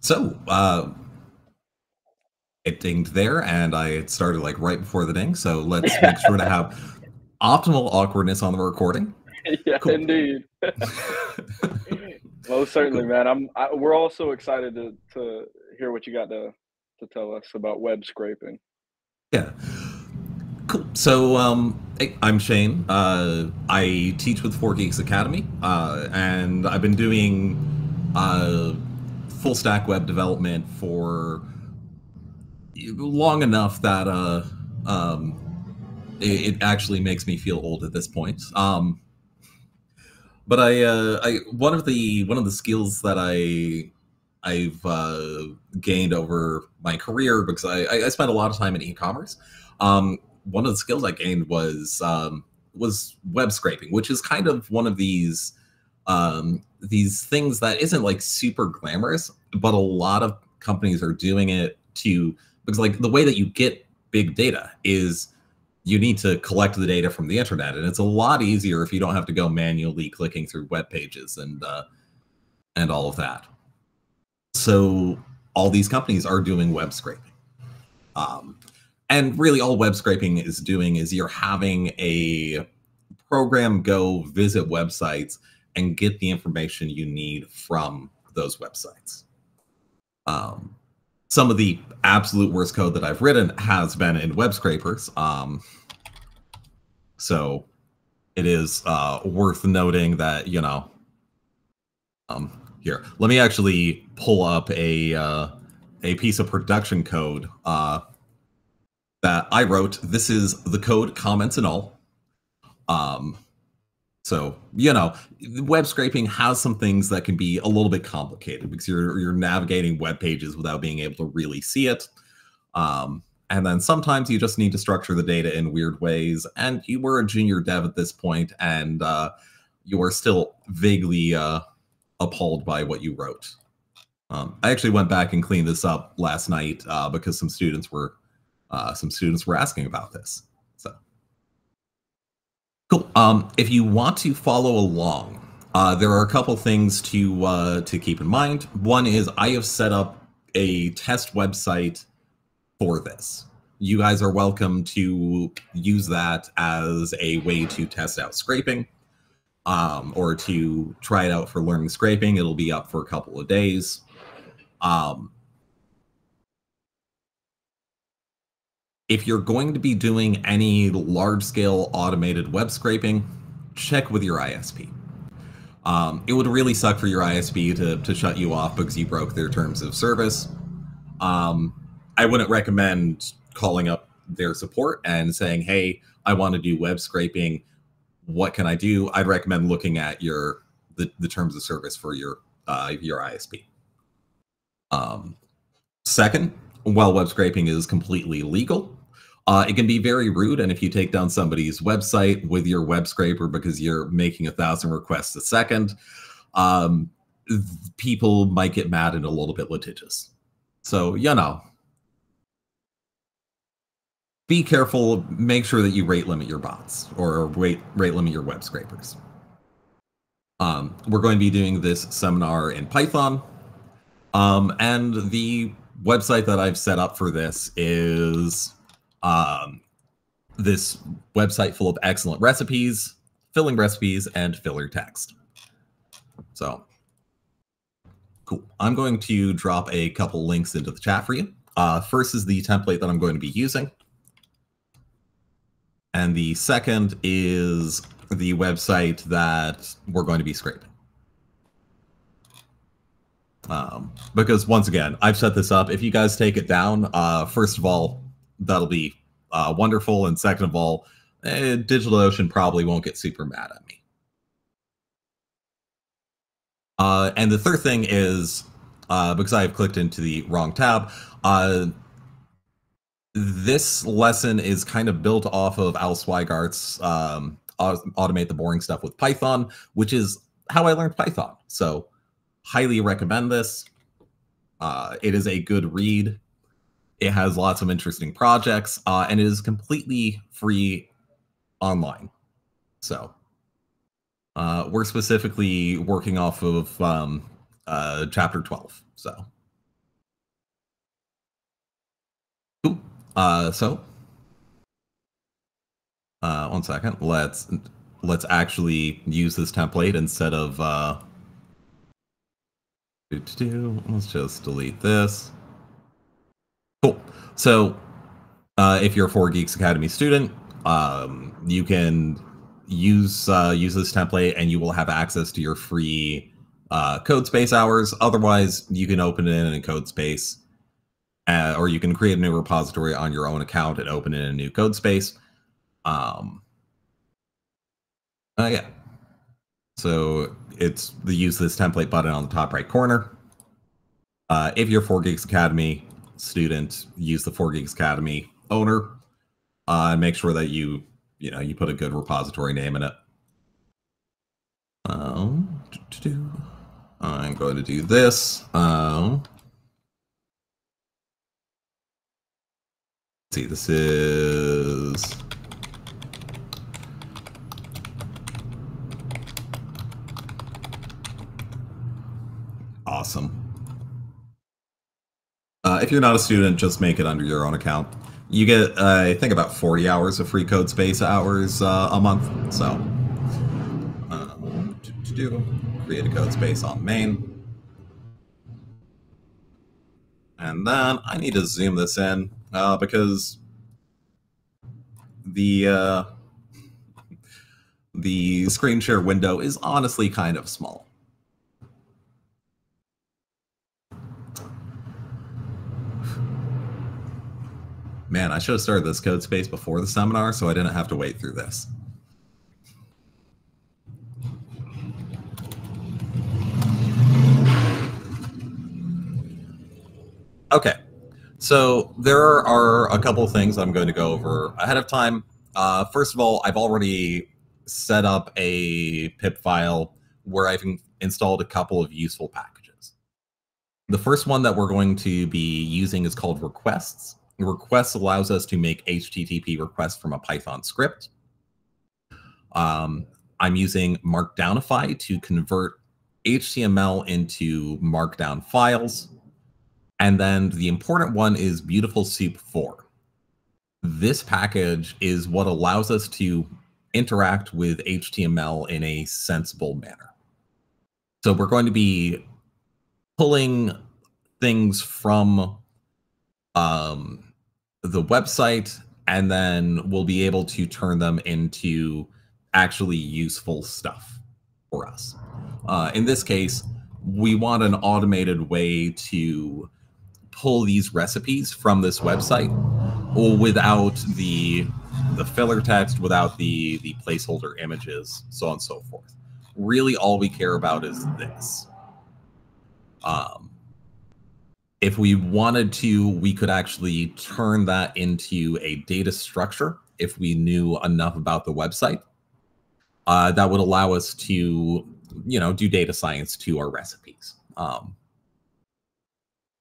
So, uh, it dinged there, and I started like right before the ding. So let's make sure to have optimal awkwardness on the recording. yeah, cool. indeed. Most certainly, man. I'm. I, we're all so excited to to hear what you got to to tell us about web scraping. Yeah. Cool. So um, I'm Shane. Uh, I teach with 4Geeks Academy, uh, and I've been doing uh, full stack web development for long enough that uh, um, it, it, actually makes me feel old at this point. Um, but I, uh, I one of the one of the skills that I I've uh, gained over my career because I, I spent a lot of time in e-commerce. Um, one of the skills I gained was um, was web scraping, which is kind of one of these um, these things that isn't like super glamorous, but a lot of companies are doing it to because like the way that you get big data is you need to collect the data from the internet and it's a lot easier if you don't have to go manually clicking through web pages and uh, and all of that. So all these companies are doing web scraping. Um, and really all web scraping is doing is you're having a program go visit websites and get the information you need from those websites um, some of the absolute worst code that I've written has been in web scrapers. Um, so it is uh, worth noting that, you know, um, here, let me actually pull up a, uh, a piece of production code uh, that I wrote. This is the code comments and all. Um, so, you know, web scraping has some things that can be a little bit complicated because you're you're navigating web pages without being able to really see it. Um, and then sometimes you just need to structure the data in weird ways. And you were a junior dev at this point, and uh, you are still vaguely uh, appalled by what you wrote. Um, I actually went back and cleaned this up last night uh, because some students were uh, some students were asking about this. Cool. Um, if you want to follow along, uh, there are a couple things to uh, to keep in mind. One is I have set up a test website for this. You guys are welcome to use that as a way to test out scraping um, or to try it out for learning scraping. It'll be up for a couple of days. Um, if you're going to be doing any large scale automated web scraping, check with your ISP. Um, it would really suck for your ISP to, to shut you off because you broke their terms of service. Um, I wouldn't recommend calling up their support and saying, hey, I want to do web scraping. What can I do? I'd recommend looking at your the, the terms of service for your uh, your ISP. Um, second, while web scraping is completely legal, uh, it can be very rude. And if you take down somebody's website with your web scraper because you're making a thousand requests a second, um, people might get mad and a little bit litigious. So, you know, be careful. Make sure that you rate limit your bots or rate, rate limit your web scrapers. Um, we're going to be doing this seminar in Python. Um, and the website that I've set up for this is um, this website full of excellent recipes, filling recipes, and filler text. So cool. I'm going to drop a couple links into the chat for you. Uh, first is the template that I'm going to be using. And the second is the website that we're going to be scraping. Um, because once again, I've set this up. If you guys take it down, uh, first of all, that'll be uh, wonderful. And second of all, eh, DigitalOcean probably won't get super mad at me. Uh, and the third thing is uh, because I have clicked into the wrong tab, uh, this lesson is kind of built off of Al Sweigart's um, Automate the Boring Stuff with Python, which is how I learned Python. So, highly recommend this. Uh, it is a good read. It has lots of interesting projects, uh, and it is completely free online. So uh, we're specifically working off of um, uh, chapter 12. So. Uh, so uh, one second. Let's let's actually use this template instead of. Uh, let's just delete this. Cool. So, uh, if you're a 4Geeks Academy student, um, you can use uh, use this template, and you will have access to your free uh, code space hours. Otherwise, you can open it in a code space, uh, or you can create a new repository on your own account and open it in a new code space. Um, uh, yeah. So it's the use this template button on the top right corner. Uh, if you're 4Geeks Academy student, use the 4Geeks Academy owner. Uh, and make sure that you, you know, you put a good repository name in it. Um, I'm going to do this. Um, see, this is awesome. If you're not a student, just make it under your own account. You get, uh, I think, about 40 hours of free code space hours uh, a month. So, um, to do create a code space on main. And then I need to zoom this in uh, because the uh, the screen share window is honestly kind of small. Man, I should have started this code space before the seminar so I didn't have to wait through this. Okay, so there are a couple of things I'm going to go over ahead of time. Uh, first of all, I've already set up a Pipfile where I've installed a couple of useful packages. The first one that we're going to be using is called requests. Requests allows us to make HTTP requests from a Python script. Um, I'm using Markdownify to convert HTML into Markdown files. And then the important one is Beautiful Soup 4. This package is what allows us to interact with HTML in a sensible manner. So we're going to be pulling things from um, the website, and then we'll be able to turn them into actually useful stuff for us. Uh, in this case, we want an automated way to pull these recipes from this website without the the filler text, without the the placeholder images, so on and so forth. Really, all we care about is this. Um, if we wanted to, we could actually turn that into a data structure if we knew enough about the website. Uh, that would allow us to, you know, do data science to our recipes. Um,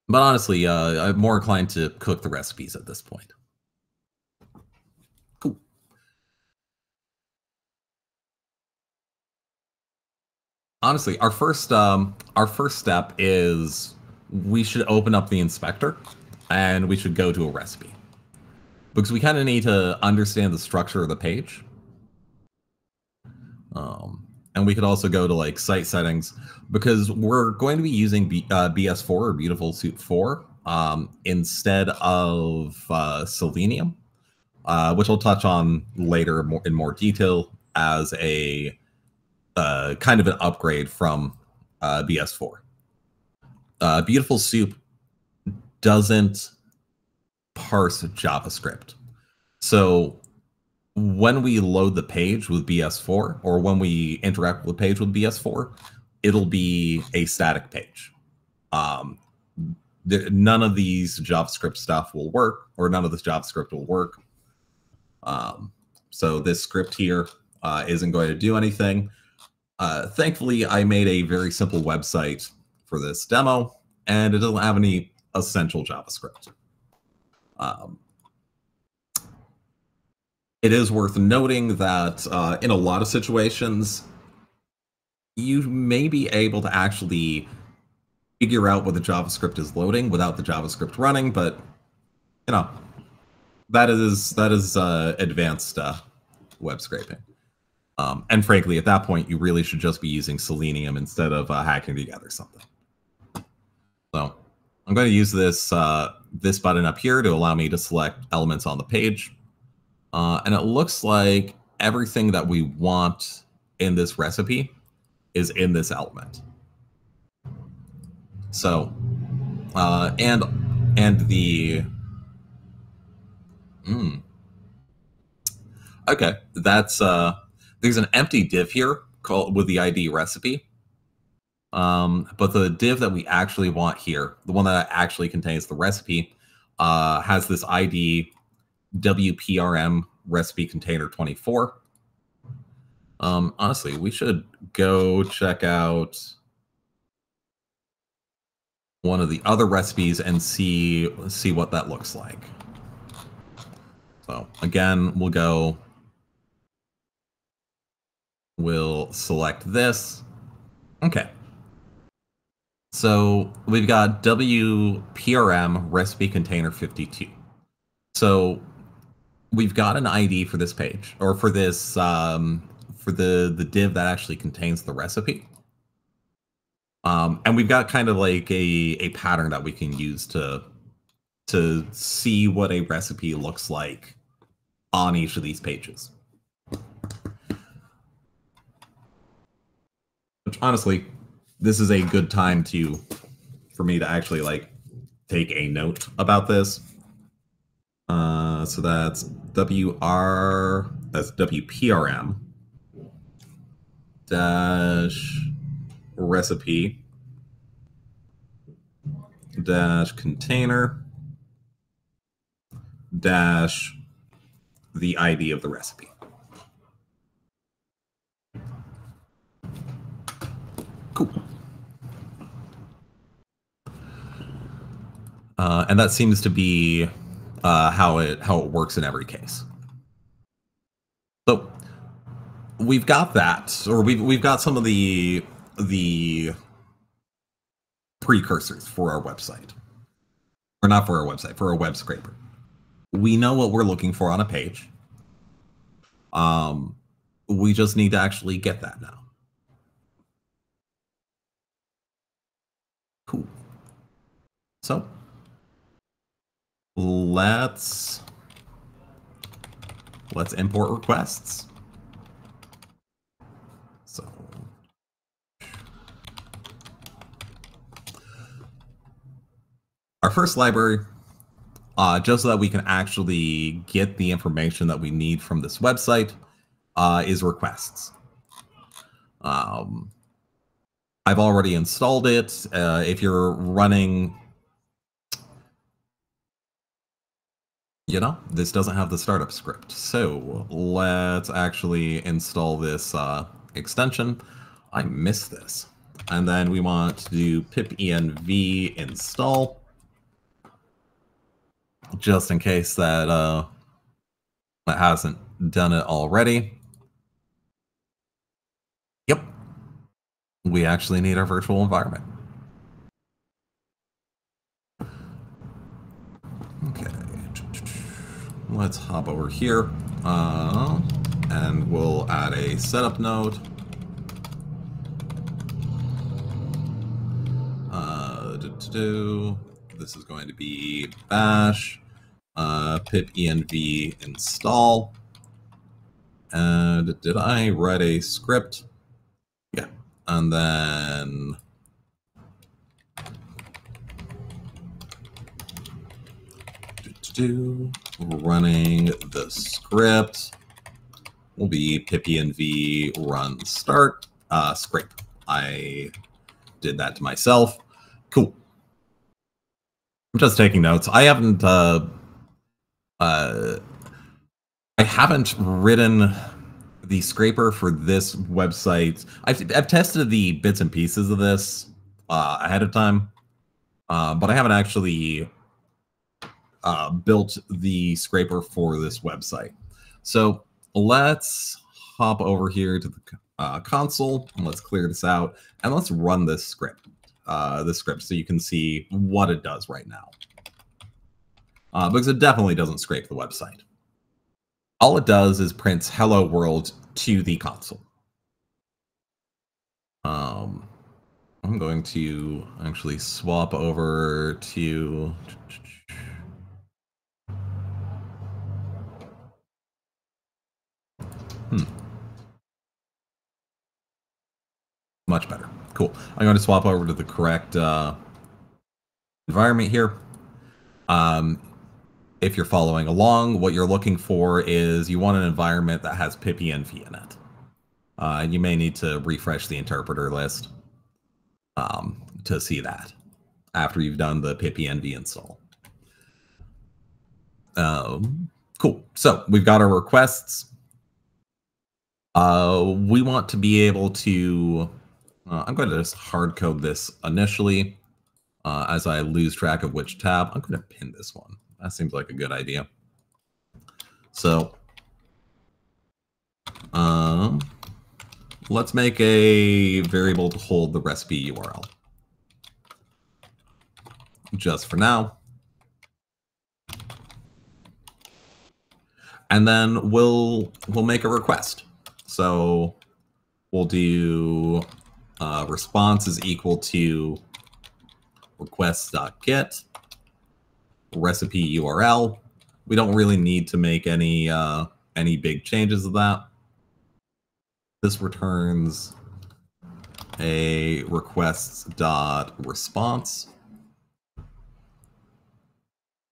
but honestly, uh, I'm more inclined to cook the recipes at this point. Cool. Honestly, our first um, our first step is we should open up the inspector and we should go to a recipe because we kind of need to understand the structure of the page. Um, and we could also go to like site settings because we're going to be using B, uh, BS4 or Beautiful Soup 4 um, instead of uh, Selenium, uh, which I'll touch on later more, in more detail as a uh, kind of an upgrade from uh, BS4 uh, Beautiful Soup doesn't parse JavaScript. So when we load the page with BS4 or when we interact with the page with BS4, it'll be a static page. Um, none of these JavaScript stuff will work, or none of this JavaScript will work. Um, so this script here uh, not going to do anything. Uh, thankfully, I made a very simple website for this demo, and it doesn't have any essential JavaScript. Um, it is worth noting that uh, in a lot of situations, you may be able to actually figure out what the JavaScript is loading without the JavaScript running, but you know, that is that is uh, advanced uh, web scraping. Um, and frankly, at that point, you really should just be using Selenium instead of uh, hacking together something. So I'm going to use this uh, this button up here to allow me to select elements on the page. Uh, and it looks like everything that we want in this recipe is in this element. So, uh, and and the, hmm. Okay, that's uh, there's an empty div here called with the ID recipe. Um, but the div that we actually want here, the one that actually contains the recipe, uh, has this ID WPRM recipe container 24. Um, honestly, we should go check out one of the other recipes and see see what that looks like. So again, we'll go, we'll select this. Okay. So we've got WPRM recipe container 52. So we've got an ID for this page or for this um, for the the div that actually contains the recipe. Um, and we've got kind of like a a pattern that we can use to to see what a recipe looks like on each of these pages. Which honestly, this is a good time to for me to actually like take a note about this. Uh, so that's WR that's WPRM dash recipe dash container dash the ID of the recipe. Cool. Uh, and that seems to be uh, how it how it works in every case. So we've got that, or we've we've got some of the the precursors for our website, or not for our website, for our web scraper. We know what we're looking for on a page. Um, we just need to actually get that now. Cool. So let's let's import requests. So our first library, uh, just so that we can actually get the information that we need from this website, uh, is requests. Um, I've already installed it. Uh, if you're running you know, this doesn't have the startup script. So let's actually install this uh, extension. I miss this. And then we want to do pip env install, just in case that uh, that hasn't done it already. Yep, we actually need our virtual environment. Let's hop over here uh, and we'll add a setup node. Uh. This is going to be bash uh, pipenv install. And did I write a script? Yeah. And then do running the script will be pipenv run start uh, scrape. I did that to myself. Cool. I'm just taking notes. I haven't uh, uh, I haven't written the scraper for this website. I've I've tested the bits and pieces of this uh, ahead of time, uh, but I haven't actually uh, built the scraper for this website. So let's hop over here to the uh, console and let's clear this out and let's run this script, uh, this script so you can see what it does right now. uh, because it definitely doesn't scrape the website. All it does is prints hello world to the console. Um, I'm going to actually swap over to Much better. Cool. I'm going to swap over to the correct uh, environment here. Um, if you're following along, what you're looking for is you want an environment that has pipenv in it. Uh, you may need to refresh the interpreter list um, to see that after you've done the pipenv install. Um, cool. So we've got our requests. Uh, we want to be able to, uh, I'm going to just hard code this initially uh, as I lose track of which tab. I'm going to pin this one. That seems like a good idea. So um, let's make a variable to hold the recipe URL. Just for now. And then we'll we'll make a request. So we'll do uh, response is equal to request.get recipe URL. We don't really need to make any uh, any big changes to that. This returns a requests dot response.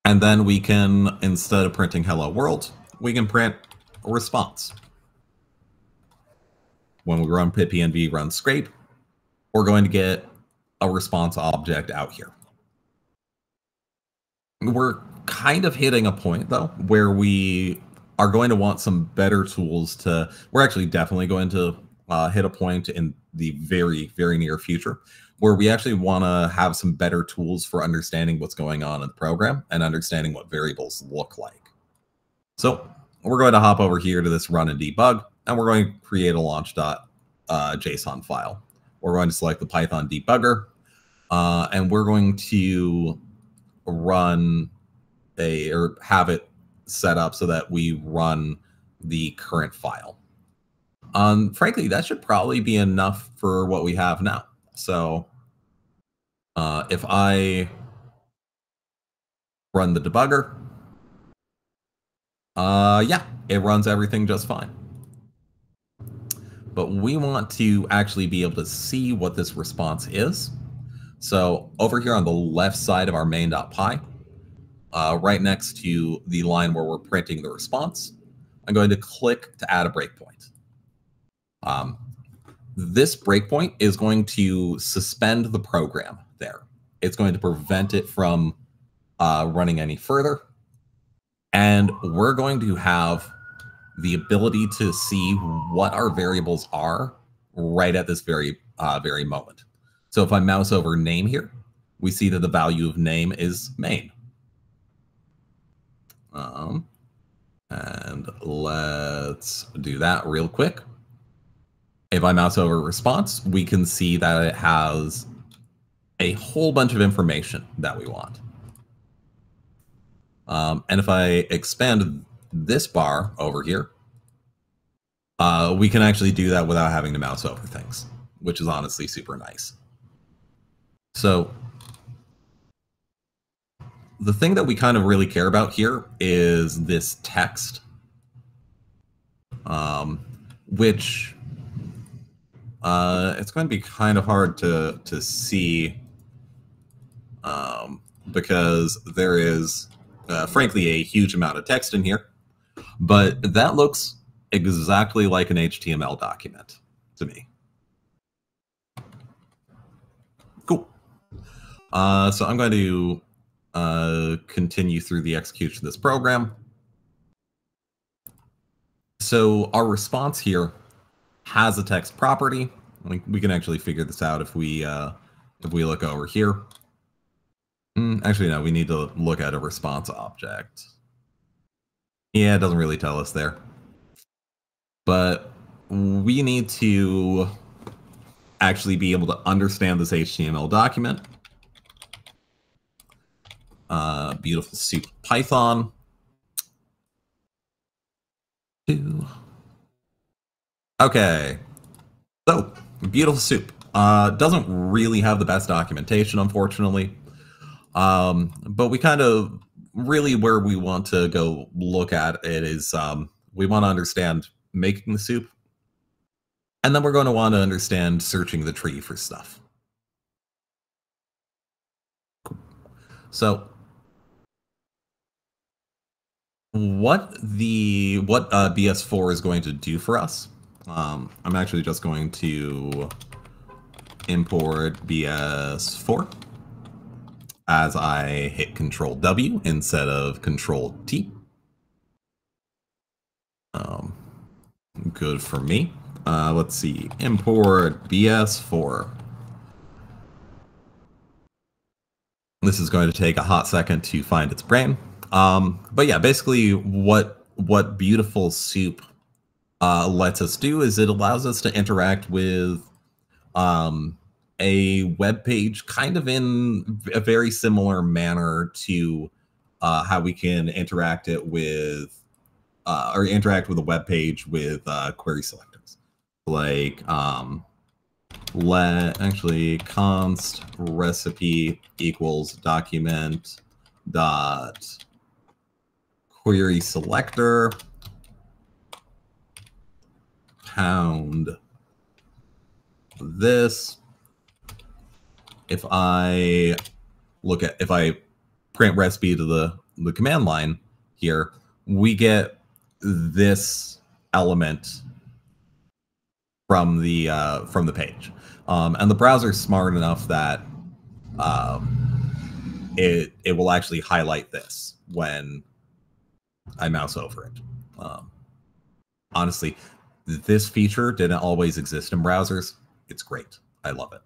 And then we can, instead of printing hello world, we can print a response when we run pipenv run scrape, we're going to get a response object out here. We're kind of hitting a point though where we are going to want some better tools to we're actually definitely going to uh, hit a point in the very very near future where we actually want to have some better tools for understanding what's going on in the program and understanding what variables look like so we're going to hop over here to this run and debug and we're going to create a launch dot uh, JSON file. We're going to select the Python debugger, uh, and we're going to run a or have it set up so that we run the current file. Um, frankly, that should probably be enough for what we have now. So uh, if I run the debugger, uh, yeah, it runs everything just fine but we want to actually be able to see what this response is. So over here on the left side of our main.py, uh, right next to the line where we're printing the response, I'm going to click to add a breakpoint. Um, this breakpoint is going to suspend the program there. It's going to prevent it from uh, running any further. And we're going to have the ability to see what our variables are right at this very uh, very moment. So if I mouse over name here, we see that the value of name is main. Um, and let's do that real quick. If I mouse over response, we can see that it has a whole bunch of information that we want. Um, and if I expand this bar over here, uh, we can actually do that without having to mouse over things, which is honestly super nice. So the thing that we kind of really care about here is this text, um, which uh, it's going to be kind of hard to to see um, because there is, uh, frankly, a huge amount of text in here. But that looks exactly like an HTML document to me. Cool. Uh, so I'm going to uh, continue through the execution of this program. So our response here has a text property. We, we can actually figure this out if we uh, if we look over here. Mm, actually, no, we need to look at a response object. Yeah, it doesn't really tell us there. But we need to actually be able to understand this HTML document. uh, beautiful soup Python. Okay. So, beautiful soup. Uh, doesn't really have the best documentation, unfortunately. Um, but we kind of really where we want to go look at it is um, we want to understand making the soup, and then we're going to want to understand searching the tree for stuff. So, what the what uh, BS4 is going to do for us? Um, I'm actually just going to import BS4 as I hit Control W instead of Control T. Um, good for me. Uh, let's see, import BS4. This is going to take a hot second to find its brain. Um, but yeah, basically what what beautiful soup uh, lets us do is it allows us to interact with um, a web page kind of in a very similar manner to uh, how we can interact it with uh, or interact with a web page with uh, query selectors. Like um, let actually const recipe equals document dot query selector pound this if I look at if I print recipe to the the command line here, we get this element from the uh, from the page, um, and the browser is smart enough that um, it it will actually highlight this when I mouse over it. Um, honestly, this feature didn't always exist in browsers. It's great. I love it.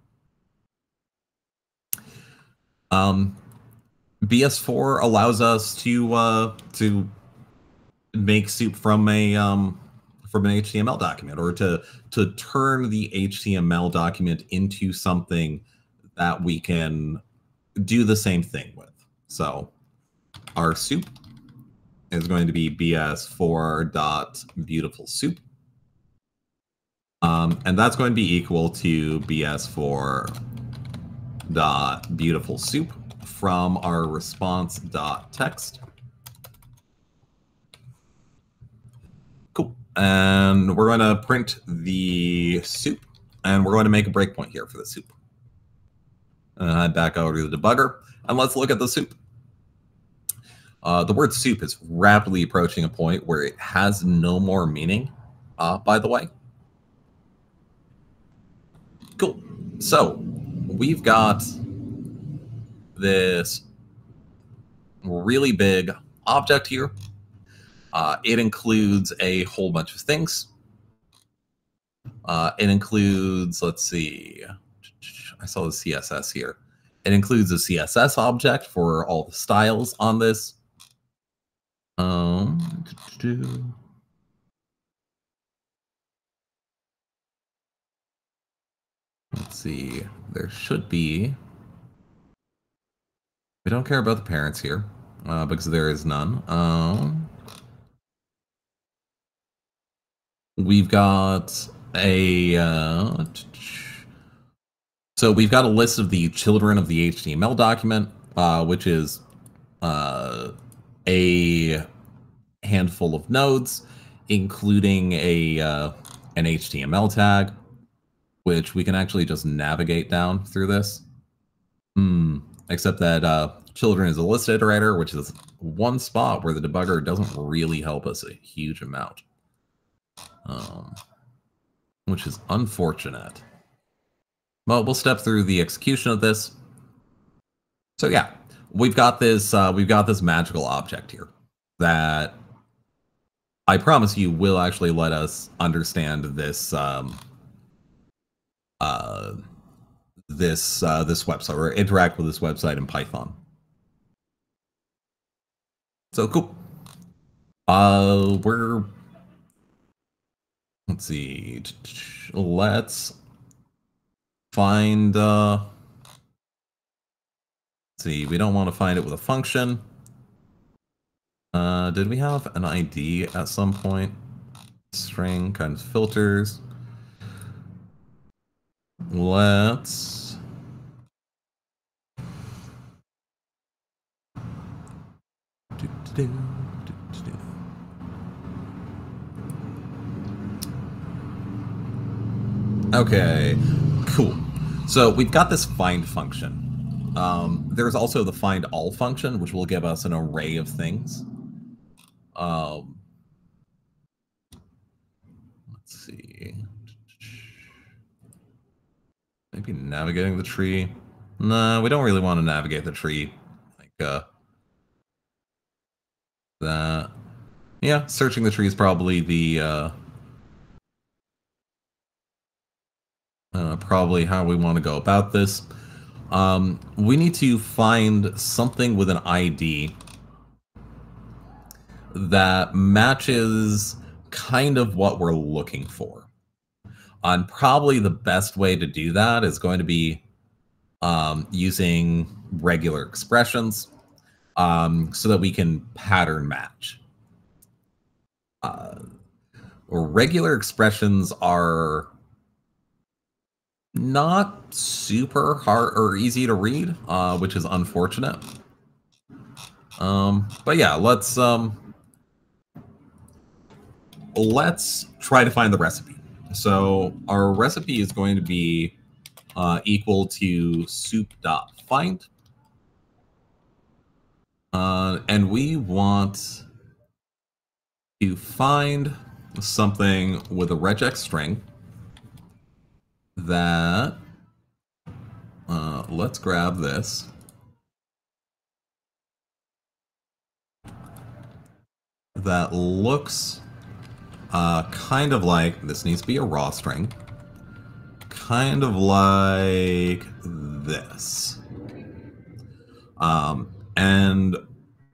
Um, BS4 allows us to uh, to make soup from a um, from an HTML document, or to to turn the HTML document into something that we can do the same thing with. So our soup is going to be bs4 dot beautiful soup. Um, and that's going to be equal to bs4 dot beautiful soup from our response dot text. Cool. And we're going to print the soup, and we're going to make a breakpoint here for the soup. And head back over to the debugger, and let's look at the soup. Uh, the word soup is rapidly approaching a point where it has no more meaning, uh, by the way. Cool. So we've got this really big object here. Uh, it includes a whole bunch of things. Uh, it includes, let's see, I saw the CSS here. It includes a CSS object for all the styles on this. Um, let's see, there should be. We don't care about the parents here uh, because there is none. Um, we've got a. Uh, so we've got a list of the children of the HTML document, uh, which is uh, a handful of nodes, including a uh, an HTML tag, which we can actually just navigate down through this. Hmm. Except that uh, children is a list iterator, which is one spot where the debugger doesn't really help us a huge amount, um, which is unfortunate. Well, we'll step through the execution of this. So yeah, we've got this uh, we've got this magical object here that I promise you will actually let us understand this um, uh, this uh, this website or interact with this website in Python. So cool. Uh, we're let's see. Let's find uh see, we don't want to find it with a function. Uh, did we have an ID at some point? String kind of filters. Let's. Okay, cool. So we've got this find function. Um, there's also the find all function, which will give us an array of things. Um, let's see. Maybe navigating the tree. No, we don't really want to navigate the tree. Like, uh, that. Yeah, searching the tree is probably the, uh, uh, probably how we want to go about this. Um, we need to find something with an ID that matches kind of what we're looking for. And probably the best way to do that is going to be um, using regular expressions um, so that we can pattern match. Uh, regular expressions are not super hard or easy to read, uh, which is unfortunate. Um, but yeah, let's um, let's try to find the recipe. So our recipe is going to be uh, equal to soup.find. Uh, and we want to find something with a regex string that, uh, let's grab this. That looks uh, kind of like, this needs to be a raw string, kind of like this. Um, and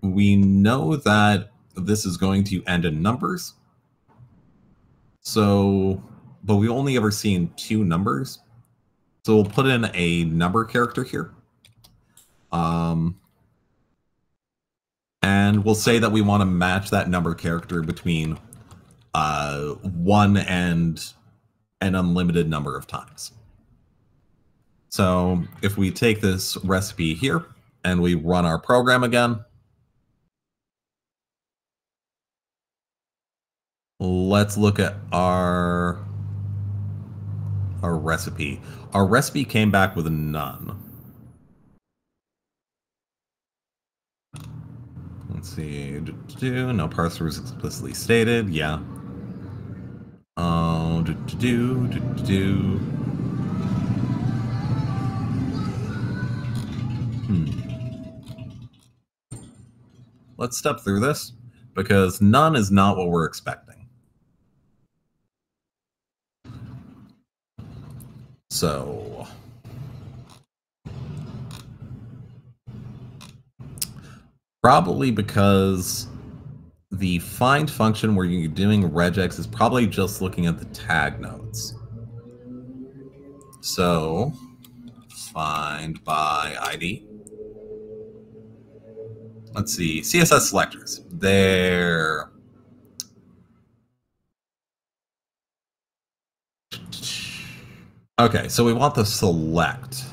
we know that this is going to end in numbers. So but we've only ever seen two numbers. So we'll put in a number character here. Um, and we'll say that we want to match that number character between uh, one and an unlimited number of times. So if we take this recipe here and we run our program again, let's look at our our recipe. Our recipe came back with none. Let's see. No parser was explicitly stated. Yeah. Oh, do, do, do, do. Hmm. Let's step through this because none is not what we're expecting. So probably because the find function where you're doing regex is probably just looking at the tag nodes. So find by ID. Let's see, CSS selectors. There Okay, so we want the select.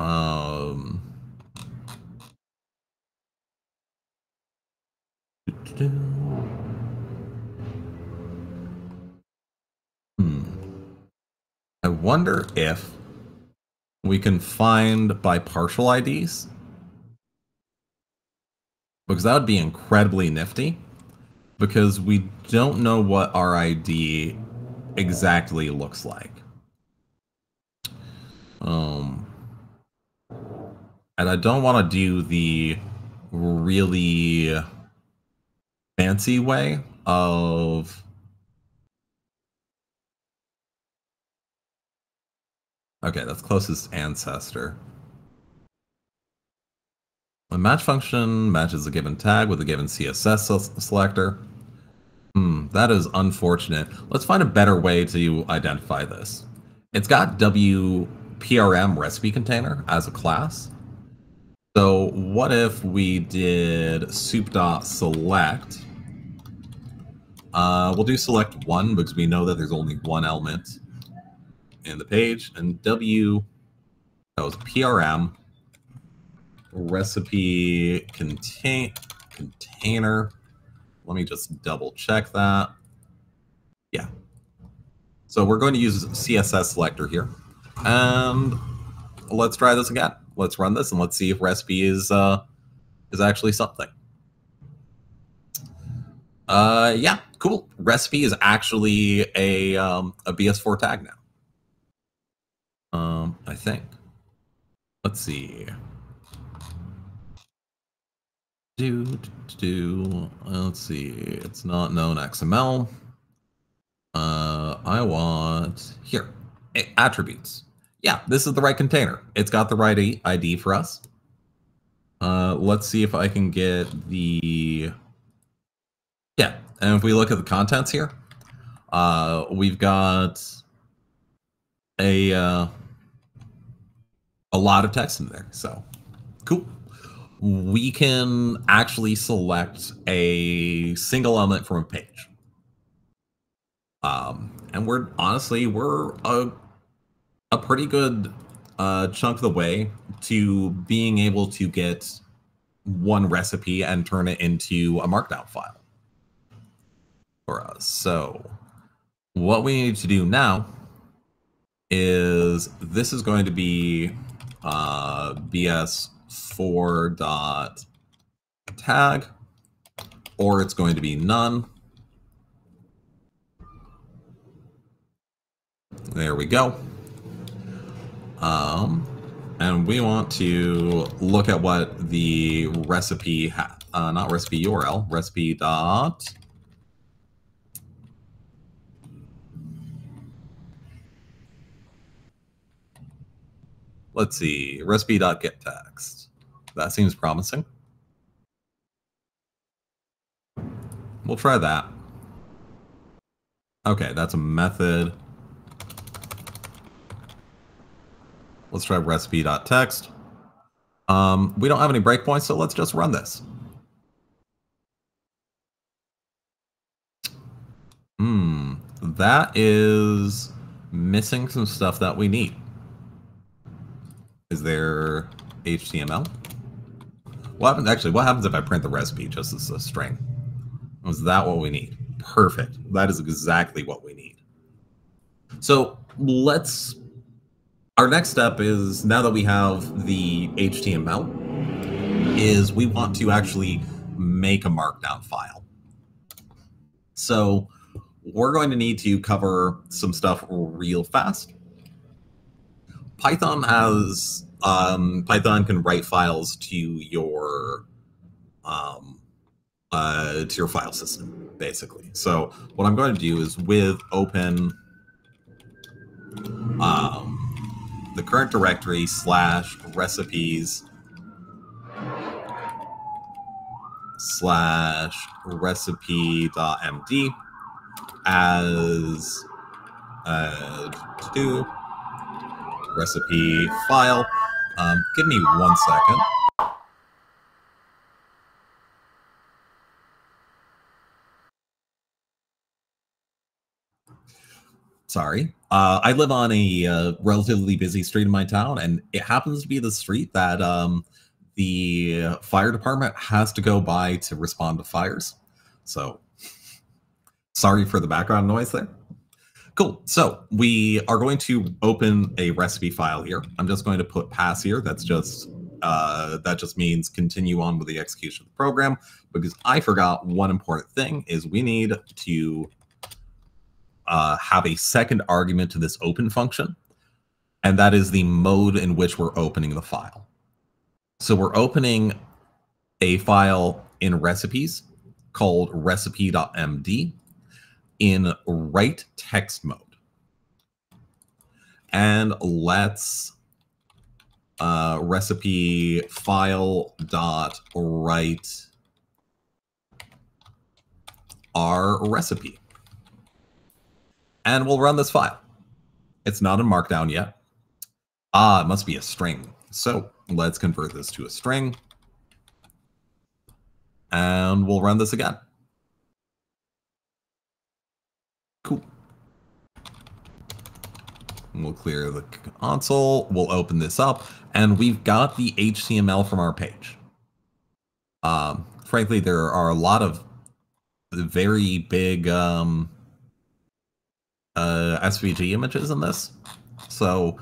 Um, hmm. I wonder if we can find by partial IDs. Because that would be incredibly nifty. Because we don't know what our ID exactly looks like. Um, and I don't want to do the really fancy way of okay that's closest ancestor. The match function matches a given tag with a given css selector. Hmm that is unfortunate. Let's find a better way to identify this. It's got w PRM recipe container as a class. So what if we did soup.select? Uh, we'll do select one because we know that there's only one element in the page. And W, that was PRM, recipe contain container. Let me just double check that. Yeah. So we're going to use CSS selector here. And let's try this again. Let's run this and let's see if recipe is uh, is actually something. Uh, yeah, cool. Recipe is actually a um, a BS4 tag now. Um, I think. Let's see. Do do. Let's see. It's not known XML. Uh, I want here attributes. Yeah, this is the right container. It's got the right ID for us. Uh, let's see if I can get the yeah. And if we look at the contents here, uh, we've got a uh, a lot of text in there. So cool. We can actually select a single element from a page. Um, and we're honestly we're a a pretty good uh, chunk of the way to being able to get one recipe and turn it into a markdown file for us. So what we need to do now is this is going to be uh, bs4 dot tag, or it's going to be none. There we go. Um, and we want to look at what the recipe, uh, not recipe URL, recipe dot Let's see, recipe.getText. text. That seems promising. We'll try that. Okay, that's a method. Let's try recipe.text. Um, we don't have any breakpoints, so let's just run this. Hmm, that is missing some stuff that we need. Is there HTML? What happens, actually, what happens if I print the recipe just as a string? Is that what we need? Perfect. That is exactly what we need. So let's, our next step is, now that we have the HTML, is we want to actually make a markdown file. So we're going to need to cover some stuff real fast. Python has um, Python can write files to your um, uh, to your file system, basically. So what I'm going to do is with open um, the current directory slash recipes slash recipe.md as uh, to do recipe file. Um, give me one second. Sorry. Uh, I live on a uh, relatively busy street in my town, and it happens to be the street that um, the fire department has to go by to respond to fires. So, sorry for the background noise there. Cool. So we are going to open a recipe file here. I'm just going to put pass here. That's just uh, that just means continue on with the execution of the program because I forgot one important thing is we need to uh, have a second argument to this open function, and that is the mode in which we're opening the file. So we're opening a file in recipes called recipe.md in write text mode. And let's uh, recipe file dot write our recipe. And we'll run this file. It's not in Markdown yet. Ah, it must be a string. So let's convert this to a string. And we'll run this again. Cool. We'll clear the console. We'll open this up. And we've got the HTML from our page. Um, frankly, there are a lot of very big um, uh, SVG images in this. So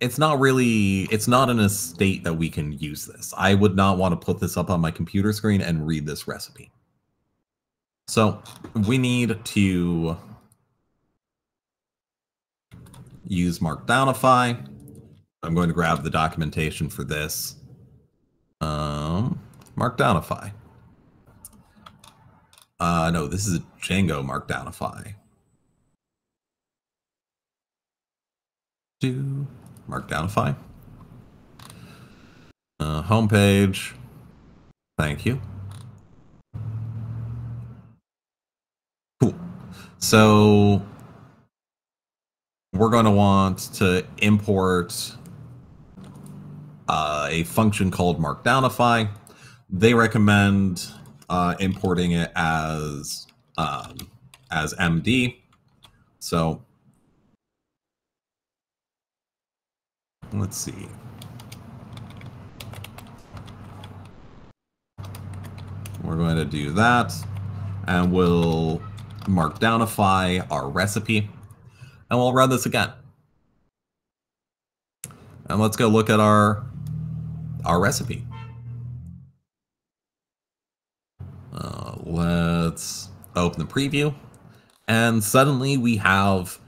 it's not really, it's not in a state that we can use this. I would not want to put this up on my computer screen and read this recipe. So we need to use Markdownify. I'm going to grab the documentation for this. Um, Markdownify. Uh, no, this is a Django Markdownify. Do Markdownify. Uh, homepage. Thank you. Cool. So we're going to want to import uh, a function called Markdownify. They recommend uh, importing it as um, as MD. So let's see. We're going to do that, and we'll markdownify our recipe, and we'll run this again. And let's go look at our our recipe. Uh, let's open the preview. And suddenly we have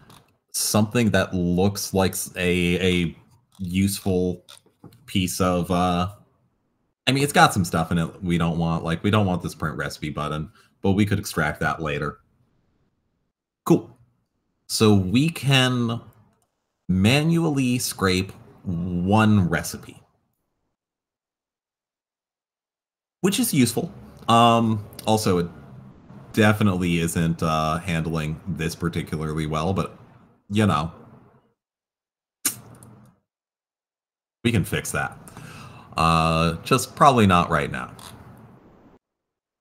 something that looks like a, a useful piece of uh I mean it's got some stuff in it we don't want like we don't want this print recipe button but we could extract that later. Cool. So we can manually scrape one recipe. Which is useful. Um, also, it definitely isn't uh, handling this particularly well, but you know, we can fix that. Uh, just probably not right now.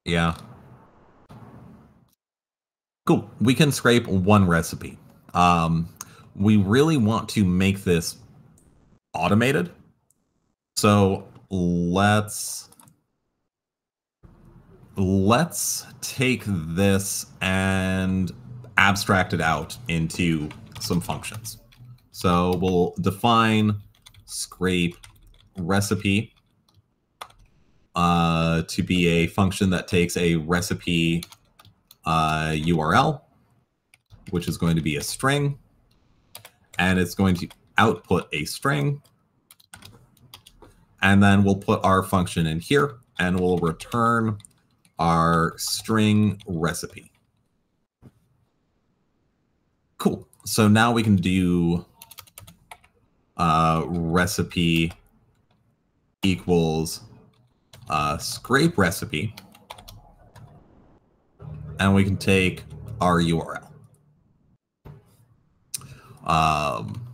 Yeah. Cool. We can scrape one recipe. Um, we really want to make this automated. So let's let's take this and abstract it out into some functions. So we'll define scrape recipe uh, to be a function that takes a recipe uh, URL, which is going to be a string, and it's going to output a string. And then we'll put our function in here, and we'll return our string recipe. Cool. So now we can do uh, recipe equals uh, scrape recipe. And we can take our URL. Um,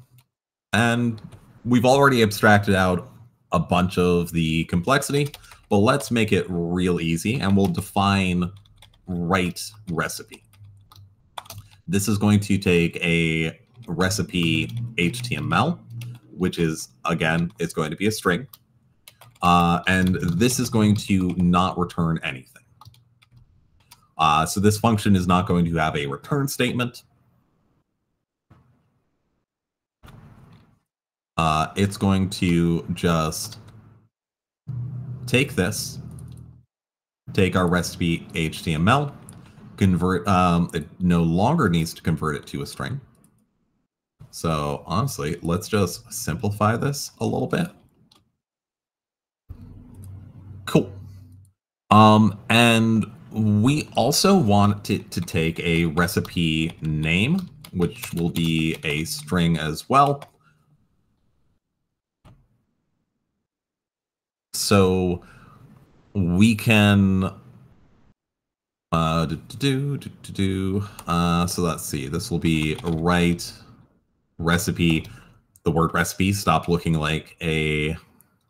and we've already abstracted out a bunch of the complexity. But let's make it real easy and we'll define write recipe. This is going to take a recipe HTML, which is, again, it's going to be a string. Uh, and this is going to not return anything. Uh, so this function is not going to have a return statement. Uh, it's going to just take this, take our recipe HTML, convert, um, it no longer needs to convert it to a string. So honestly, let's just simplify this a little bit. Cool. Um, and we also want to, to take a recipe name, which will be a string as well. So we can uh, do, do, do, do, do. Uh, so let's see. This will be write recipe. The word recipe stop looking like a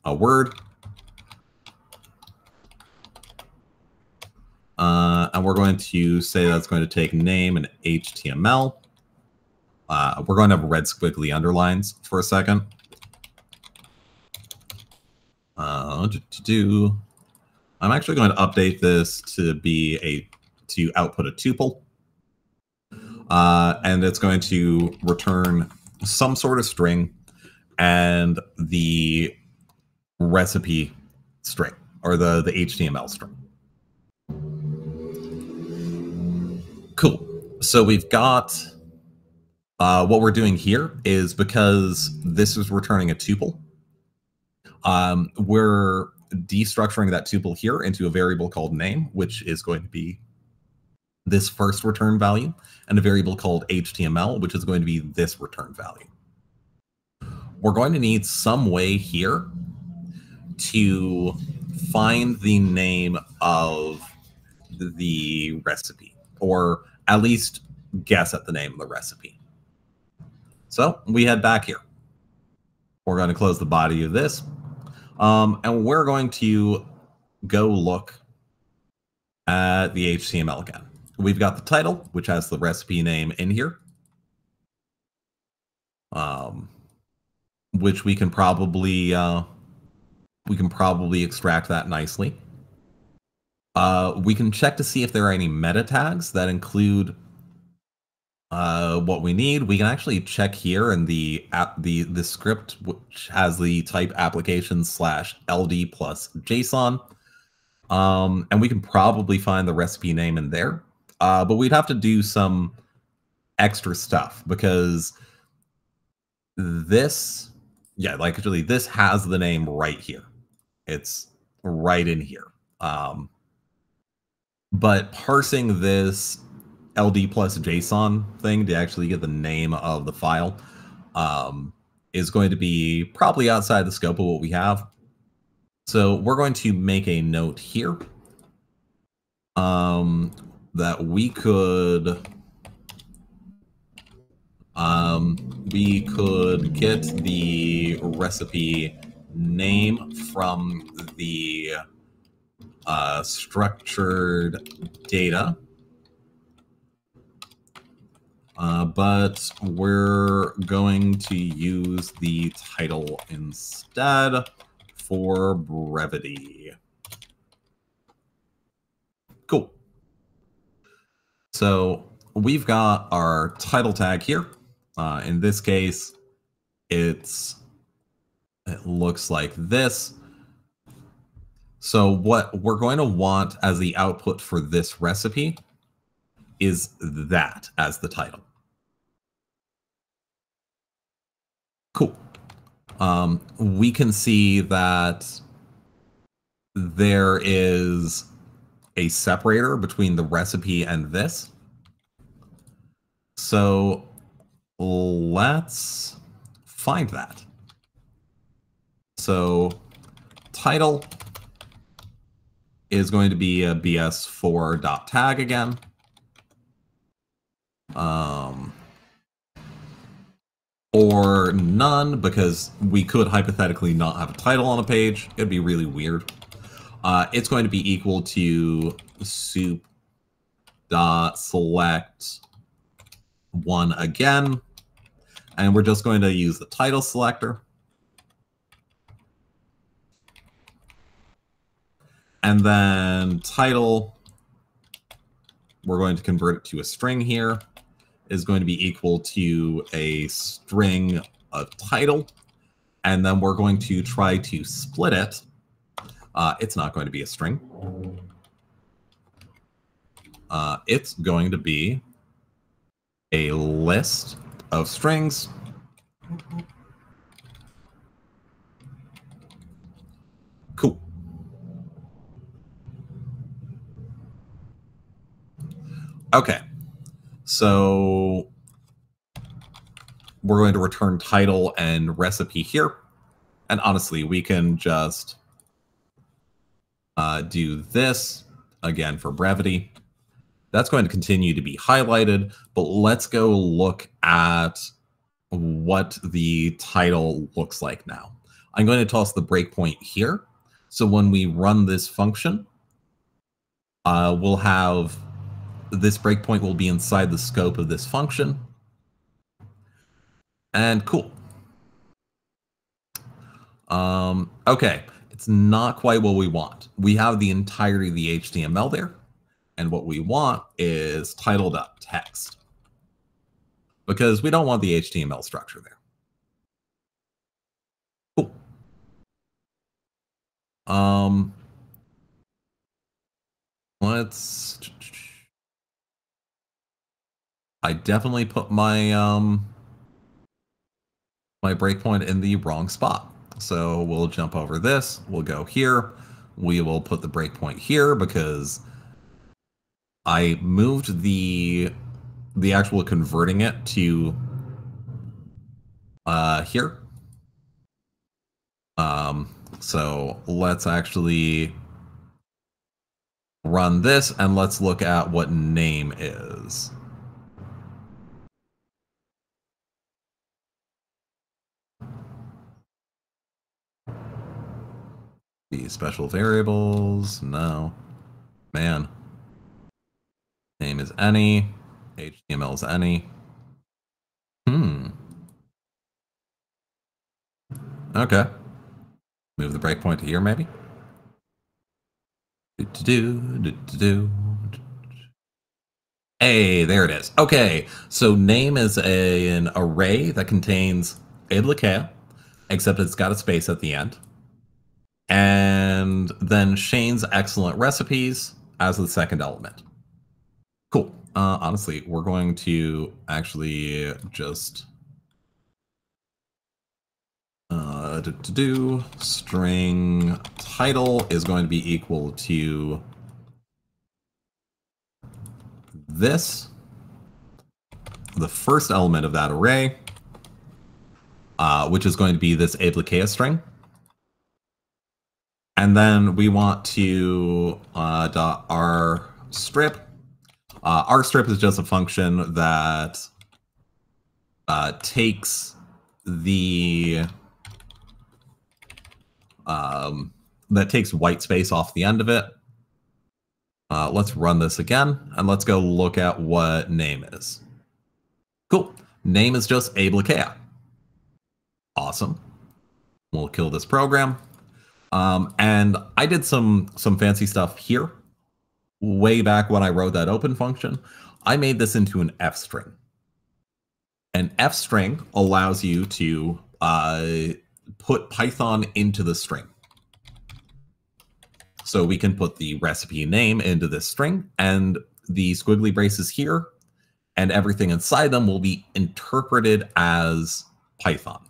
a word. Uh, and we're going to say that's going to take name and HTML. Uh, we're going to have red squiggly underlines for a second. Uh, to do, I'm actually going to update this to be a to output a tuple, uh, and it's going to return some sort of string and the recipe string or the the HTML string. Cool. So we've got uh, what we're doing here is because this is returning a tuple. Um, we're destructuring that tuple here into a variable called name, which is going to be this first return value, and a variable called HTML, which is going to be this return value. We're going to need some way here to find the name of the recipe, or at least guess at the name of the recipe. So we head back here. We're going to close the body of this. Um, and we're going to go look at the HTML again. We've got the title, which has the recipe name in here. Um, which we can probably uh, we can probably extract that nicely. Uh, we can check to see if there are any meta tags that include uh, what we need. We can actually check here in the app, the the script which has the type application slash ld plus JSON, um, and we can probably find the recipe name in there. Uh, but we'd have to do some extra stuff because this, yeah, like actually this has the name right here. It's right in here. Um, but parsing this LD plus JSON thing to actually get the name of the file um, is going to be probably outside the scope of what we have. So we're going to make a note here um, that we could um, we could get the recipe name from the uh, structured data. Uh, but we're going to use the title instead for brevity. Cool. So we've got our title tag here. Uh, in this case, it's it looks like this. So what we're going to want as the output for this recipe is that as the title. Cool. Um, we can see that there is a separator between the recipe and this. So let's find that. So title is going to be a bs4.tag again. Um, or none, because we could hypothetically not have a title on a page. It'd be really weird. Uh, it's going to be equal to soup dot select one again. And we're just going to use the title selector. And then title, we're going to convert it to a string here, is going to be equal to a string of title. And then we're going to try to split it. Uh, it's not going to be a string. Uh, it's going to be a list of strings. Cool. Okay. So we're going to return title and recipe here. And honestly, we can just uh, do this again for brevity. That's going to continue to be highlighted, but let's go look at what the title looks like now. I'm going to toss the breakpoint here. So when we run this function, uh, we'll have this breakpoint will be inside the scope of this function. And cool. Um, okay, it's not quite what we want. We have the entirety of the HTML there, and what we want is titled up text because we don't want the HTML structure there. Cool. Um, let's. I definitely put my um my breakpoint in the wrong spot. So we'll jump over this. We'll go here. We will put the breakpoint here because I moved the the actual converting it to uh, here. Um, so let's actually run this and let's look at what name is. The special variables, no. Man. Name is any. HTML is any. Hmm. Okay. Move the breakpoint to here, maybe. Do, do, do, do, do. Hey, there it is. Okay, so name is a, an array that contains Ablikea, except it's got a space at the end. And then Shane's excellent recipes as the second element. Cool. Uh, honestly, we're going to actually just uh, to, do string title is going to be equal to this, the first element of that array, uh, which is going to be this Ablikea string. And then we want to uh, dot r strip uh, rstrip is just a function that uh, takes the um, that takes white space off the end of it. Uh, let's run this again and let's go look at what name is. Cool. Name is just Ablikea. Awesome. We'll kill this program. Um, and I did some some fancy stuff here way back when I wrote that open function, I made this into an f string. An f string allows you to uh, put Python into the string. So we can put the recipe name into this string and the squiggly braces here and everything inside them will be interpreted as Python.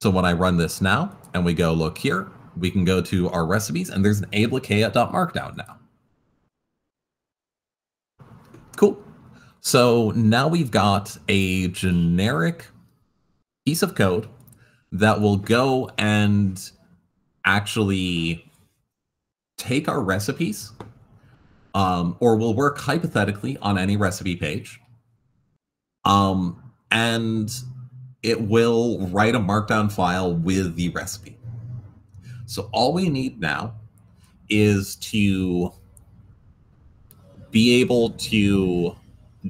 So when I run this now and we go look here, we can go to our recipes and there's an ablikea.markdown now. Cool. So now we've got a generic piece of code that will go and actually take our recipes um, or will work hypothetically on any recipe page. Um, and it will write a markdown file with the recipe. So all we need now is to be able to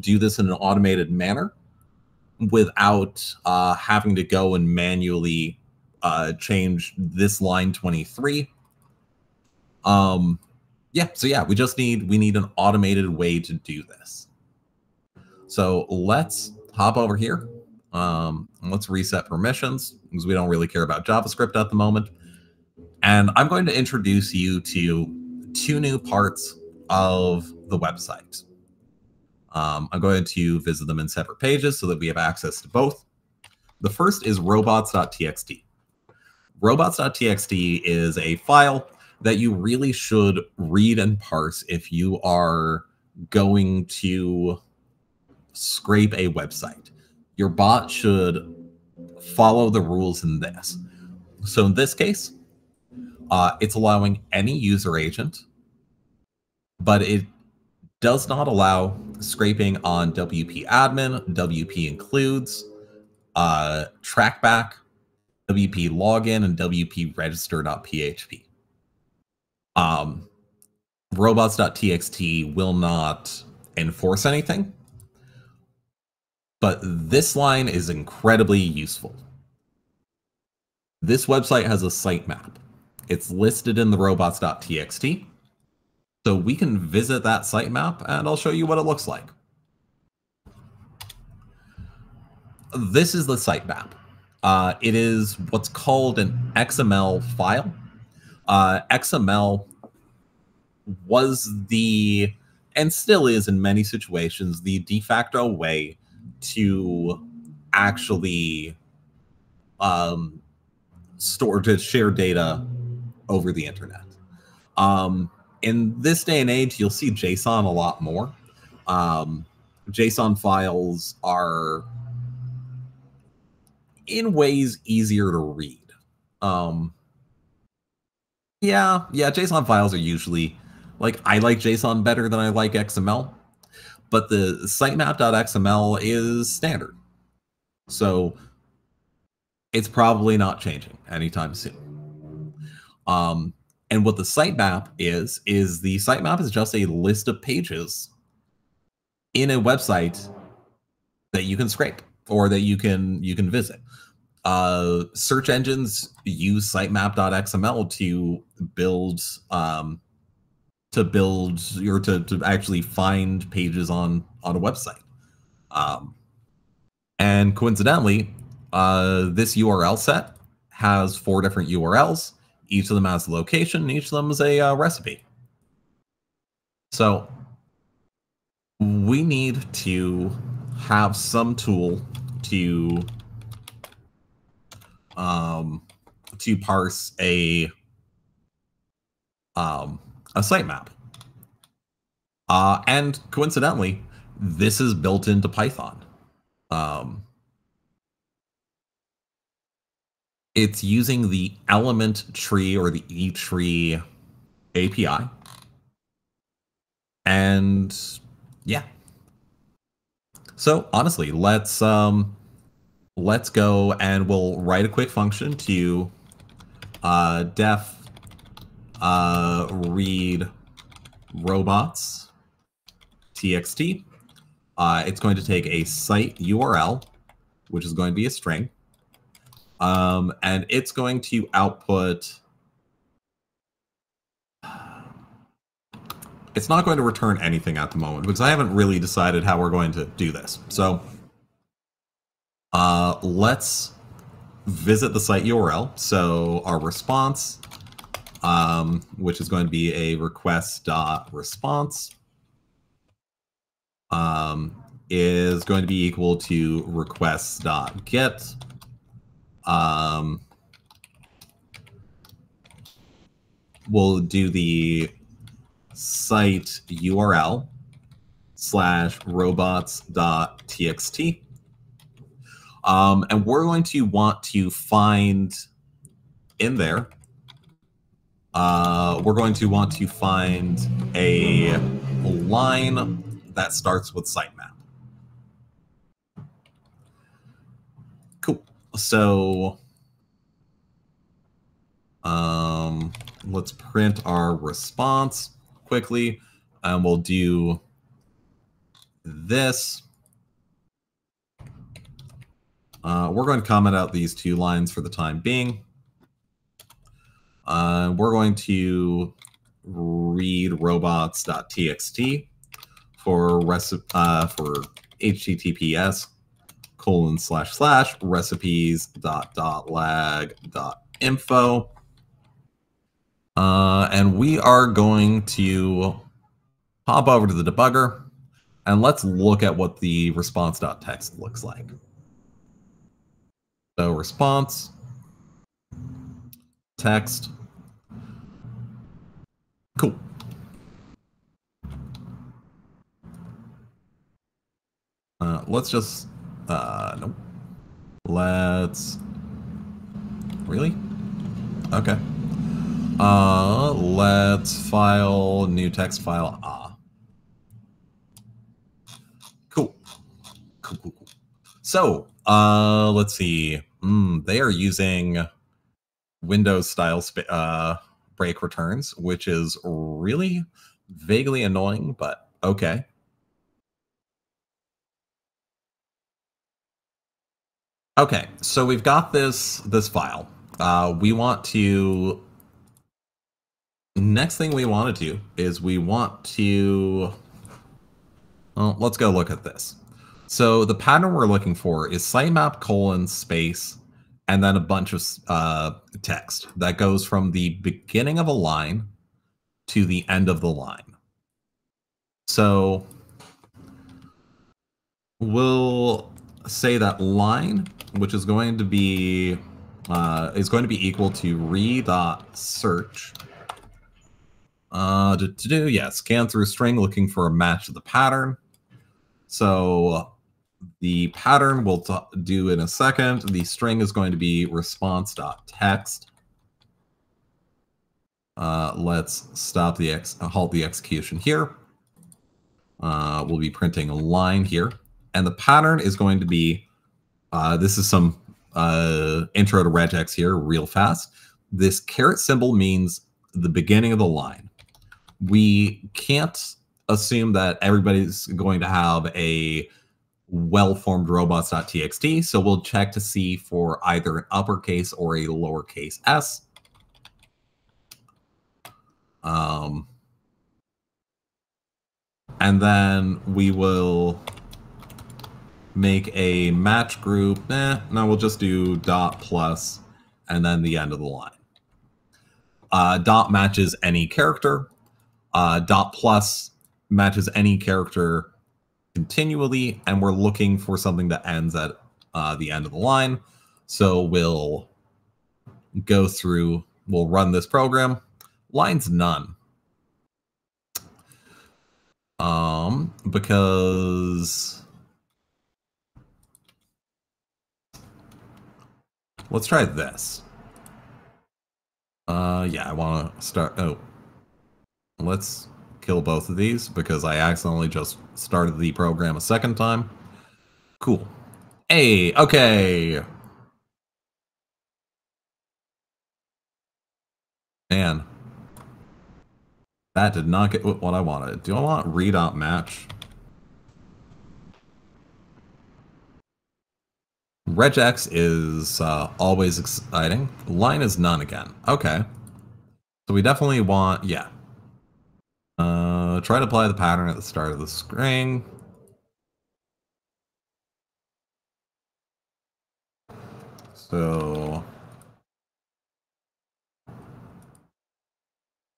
do this in an automated manner without uh, having to go and manually uh, change this line 23. Um, yeah, so yeah, we just need we need an automated way to do this. So let's hop over here. Um, let's reset permissions because we don't really care about JavaScript at the moment. And I'm going to introduce you to two new parts of the website. Um, I'm going to visit them in separate pages so that we have access to both. The first is robots.txt. Robots.txt is a file that you really should read and parse if you are going to scrape a website. Your bot should follow the rules in this. So in this case, uh, it's allowing any user agent, but it does not allow scraping on WP admin. WP includes uh, trackback WP login and WP register.php. Um, robots.txt will not enforce anything, but this line is incredibly useful. This website has a sitemap. It's listed in the robots.txt. So we can visit that sitemap and I'll show you what it looks like. This is the sitemap. Uh, it is what's called an XML file. Uh, XML was the, and still is in many situations, the de facto way to actually um, store to share data over the internet. Um, in this day and age, you'll see JSON a lot more. Um, JSON files are in ways easier to read. Um, yeah, yeah, JSON files are usually like I like JSON better than I like XML, but the sitemap.xml is standard. So it's probably not changing anytime soon. Um, and what the sitemap is, is the sitemap is just a list of pages in a website that you can scrape or that you can you can visit. Uh, search engines use sitemap.xml to build um, to build or to, to actually find pages on on a website. Um, and coincidentally, uh, this URL set has four different URLs. Each of them has a location. Each of them is a uh, recipe. So we need to have some tool to um, to parse a um, a sitemap. Uh, and coincidentally, this is built into Python. Um, it's using the element tree or the e tree API. And yeah. So honestly, let's um let's go and we'll write a quick function to uh def uh read robots txt. Uh, it's going to take a site URL, which is going to be a string, um, and it's going to output. It's not going to return anything at the moment because I haven't really decided how we're going to do this. So uh, let's visit the site URL. So our response, um, which is going to be a request dot response, um, is going to be equal to requests dot get um, we'll do the site URL slash robots.txt. Um, and we're going to want to find in there, uh, we're going to want to find a line that starts with sitemap. So um, let's print our response quickly, and we'll do this. Uh, we're going to comment out these two lines for the time being. Uh, we're going to read robots.txt for uh, for HTTPS colon slash slash recipes dot dot lag dot info. Uh, and we are going to hop over to the debugger and let's look at what the response.txt looks like. So response, text, cool. Uh, let's just uh, nope. Let's. Really? Okay. Uh, let's file new text file. Ah. Cool. Cool, cool, cool. So, uh, let's see. mm, they are using Windows style uh, break returns, which is really vaguely annoying, but okay. Okay, so we've got this this file. Uh, we want to. Next thing we want to do is we want to. Well, let's go look at this. So the pattern we're looking for is sitemap colon space and then a bunch of uh, text that goes from the beginning of a line to the end of the line. So we'll say that line, which is going to be uh, is going to be equal to re dot search. Uh, to, to do yeah, scan through a string looking for a match of the pattern. So the pattern we'll do in a second. The string is going to be response response.text. Uh, let's stop the ex halt the execution here. Uh, we'll be printing a line here. And the pattern is going to be, uh, this is some uh, intro to regex here real fast. This caret symbol means the beginning of the line. We can't assume that everybody's going to have a well-formed robots.txt. So we'll check to see for either an uppercase or a lowercase s. Um, and then we will make a match group. Eh, no, we'll just do dot plus and then the end of the line. Uh, dot matches any character. Uh, dot plus matches any character continually, and we're looking for something that ends at uh, the end of the line. So we'll go through, we'll run this program. Lines none. Um, because let's try this. Uh, yeah, I want to start. Oh, let's kill both of these because I accidentally just started the program a second time. Cool. Hey, okay. Man. That did not get what I wanted. Do I want re dot match? Regex is uh, always exciting. Line is none again. Okay. So we definitely want, yeah, uh, try to apply the pattern at the start of the string. So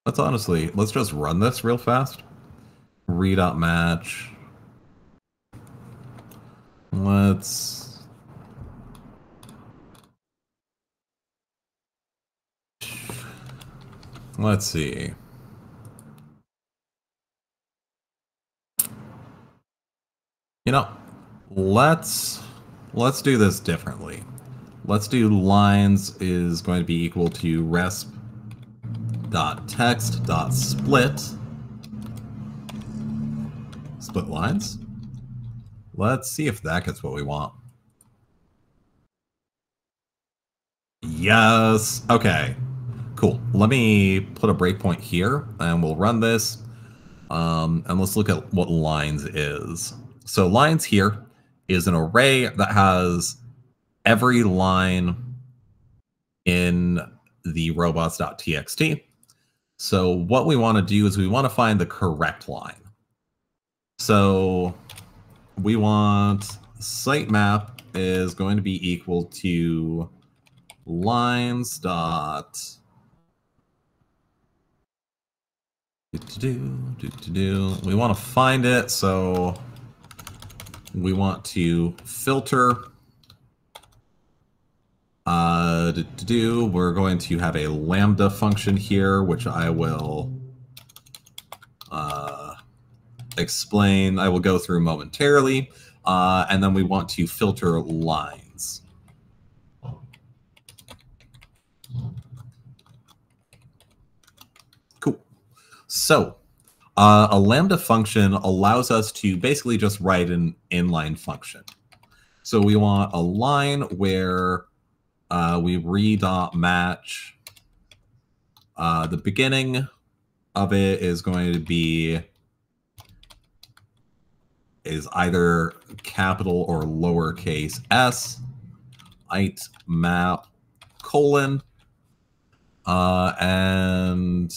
let's honestly, let's just run this real fast. Re dot match. Let's let's see. You know, let's let's do this differently. Let's do lines is going to be equal to resp dot text dot split split lines. Let's see if that gets what we want. Yes. Okay. Cool. Let me put a breakpoint here and we'll run this. Um, and let's look at what lines is. So lines here is an array that has every line in the robots.txt. So what we want to do is we want to find the correct line. So we want sitemap is going to be equal to lines dot We want to find it, so we want to filter uh, to, to do, we're going to have a lambda function here, which I will uh, explain. I will go through momentarily. Uh, and then we want to filter lines. Cool. So uh, a lambda function allows us to basically just write an inline function. So we want a line where uh, we re dot match. Uh, the beginning of it is going to be is either capital or lowercase s it map colon uh, and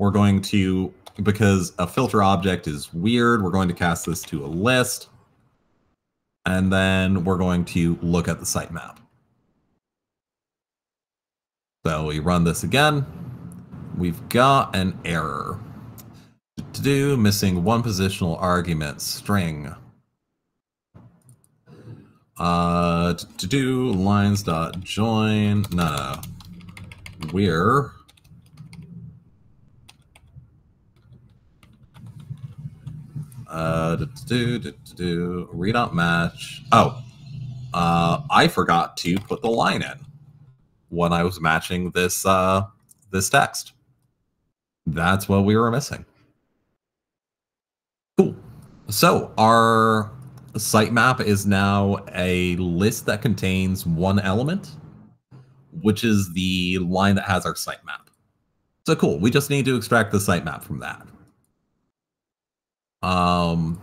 we're going to because a filter object is weird we're going to cast this to a list. And then we're going to look at the sitemap. So we run this again. We've got an error. To do missing one positional argument string. Uh to do lines dot join. No, no. we're uh do to do re dot match oh uh i forgot to put the line in when i was matching this uh this text that's what we were missing Cool. So our sitemap is now a list that contains one element, which is the line that has our sitemap. So cool. We just need to extract the sitemap from that. Um,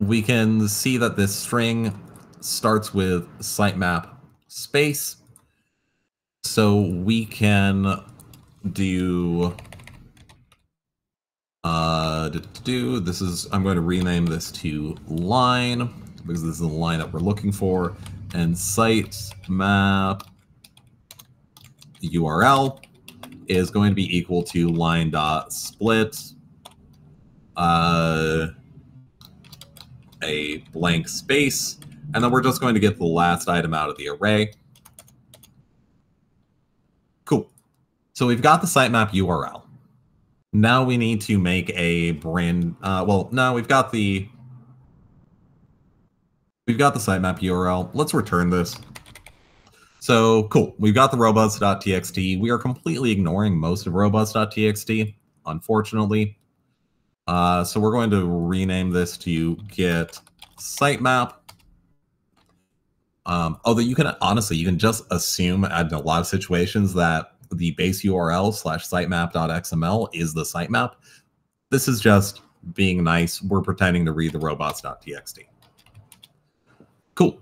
we can see that this string starts with sitemap space. So we can do uh, do, this is, I'm going to rename this to line because this is the line that we're looking for. And site map URL is going to be equal to line dot split uh, a blank space. And then we're just going to get the last item out of the array. Cool. So we've got the sitemap URL. Now we need to make a brand. Uh, well, no, we've got the we've got the sitemap URL. Let's return this. So cool. We've got the robots.txt. We are completely ignoring most of robots.txt, unfortunately. Uh, so we're going to rename this to get sitemap. Um, although you can honestly, you can just assume in a lot of situations that the base URL slash sitemap.xml is the sitemap. This is just being nice. We're pretending to read the robots.txt. Cool.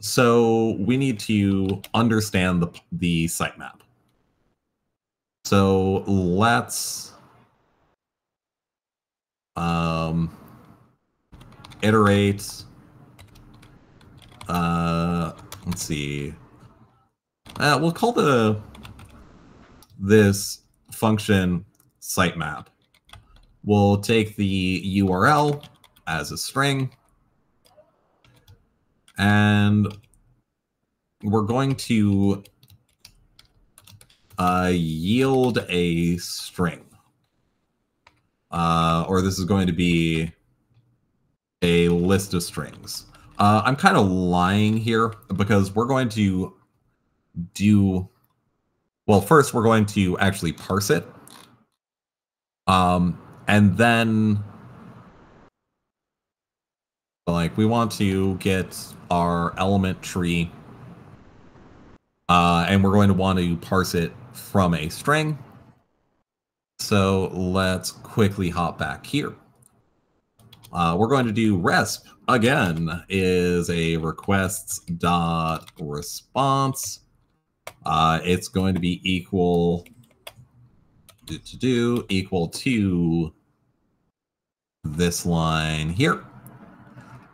So we need to understand the, the sitemap. So let's um, iterate. Uh, let's see. Uh, we'll call the this function sitemap. We'll take the URL as a string, and we're going to uh, yield a string. Uh, or this is going to be a list of strings. Uh, I'm kind of lying here because we're going to do well, first we're going to actually parse it. Um, and then like we want to get our element tree uh, and we're going to want to parse it from a string. So let's quickly hop back here. Uh, we're going to do resp again is a requests dot response uh, it's going to be equal do, to do equal to this line here.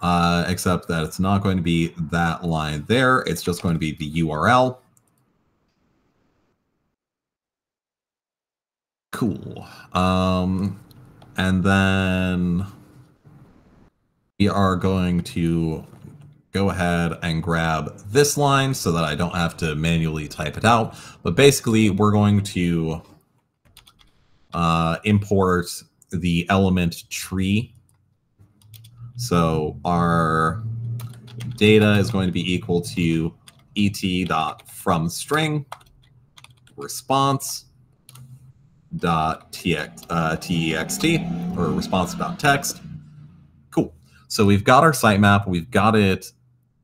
Uh, except that it's not going to be that line there. It's just going to be the URL. Cool. Um, and then we are going to go ahead and grab this line so that I don't have to manually type it out. But basically, we're going to uh, import the element tree. So our data is going to be equal to et dot from string response dot uh, text or response dot text. Cool. So we've got our sitemap. We've got it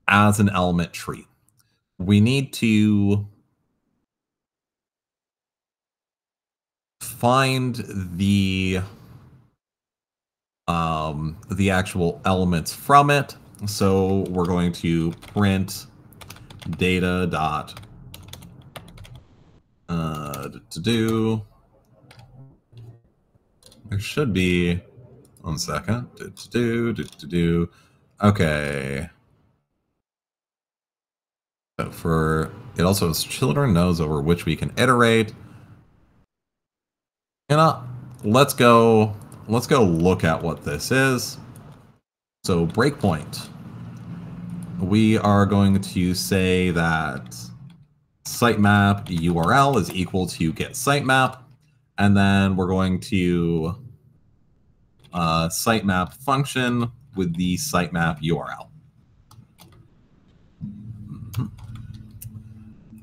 as an element tree. We need to find the um, the actual elements from it. So we're going to print data dot uh, to do. There should be one second. Do, do, do, do, do. Okay. So for it also has children nodes over which we can iterate. You uh, know, let's go let's go look at what this is. So breakpoint. We are going to say that sitemap URL is equal to get sitemap, and then we're going to uh, sitemap function with the sitemap URL.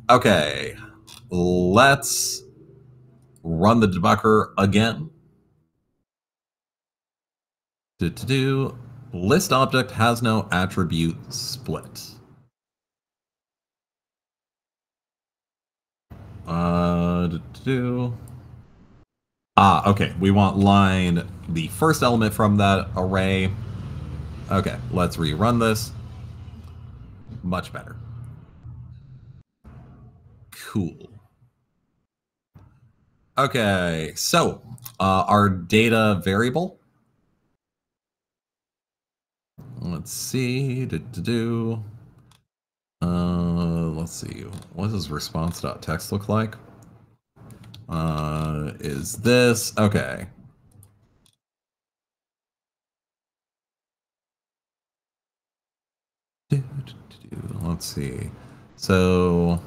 Okay, let's run the debugger again. To, to do list object has no attribute split. Uh, to do. Ah, okay. We want line the first element from that array. Okay, let's rerun this. Much better. Cool. Okay, so uh, our data variable Let's see. Do, do, do. Uh, let's see. What does response.text look like? Uh, is this okay? Let's see. So,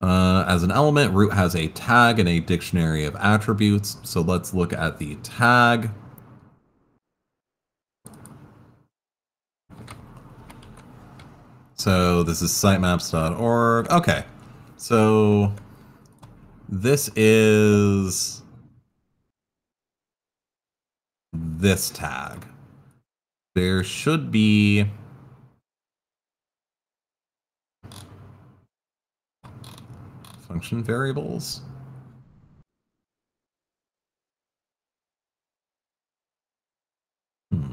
uh, as an element, root has a tag and a dictionary of attributes. So let's look at the tag. So this is sitemaps.org. Okay. So this is this tag. There should be function variables. Hmm.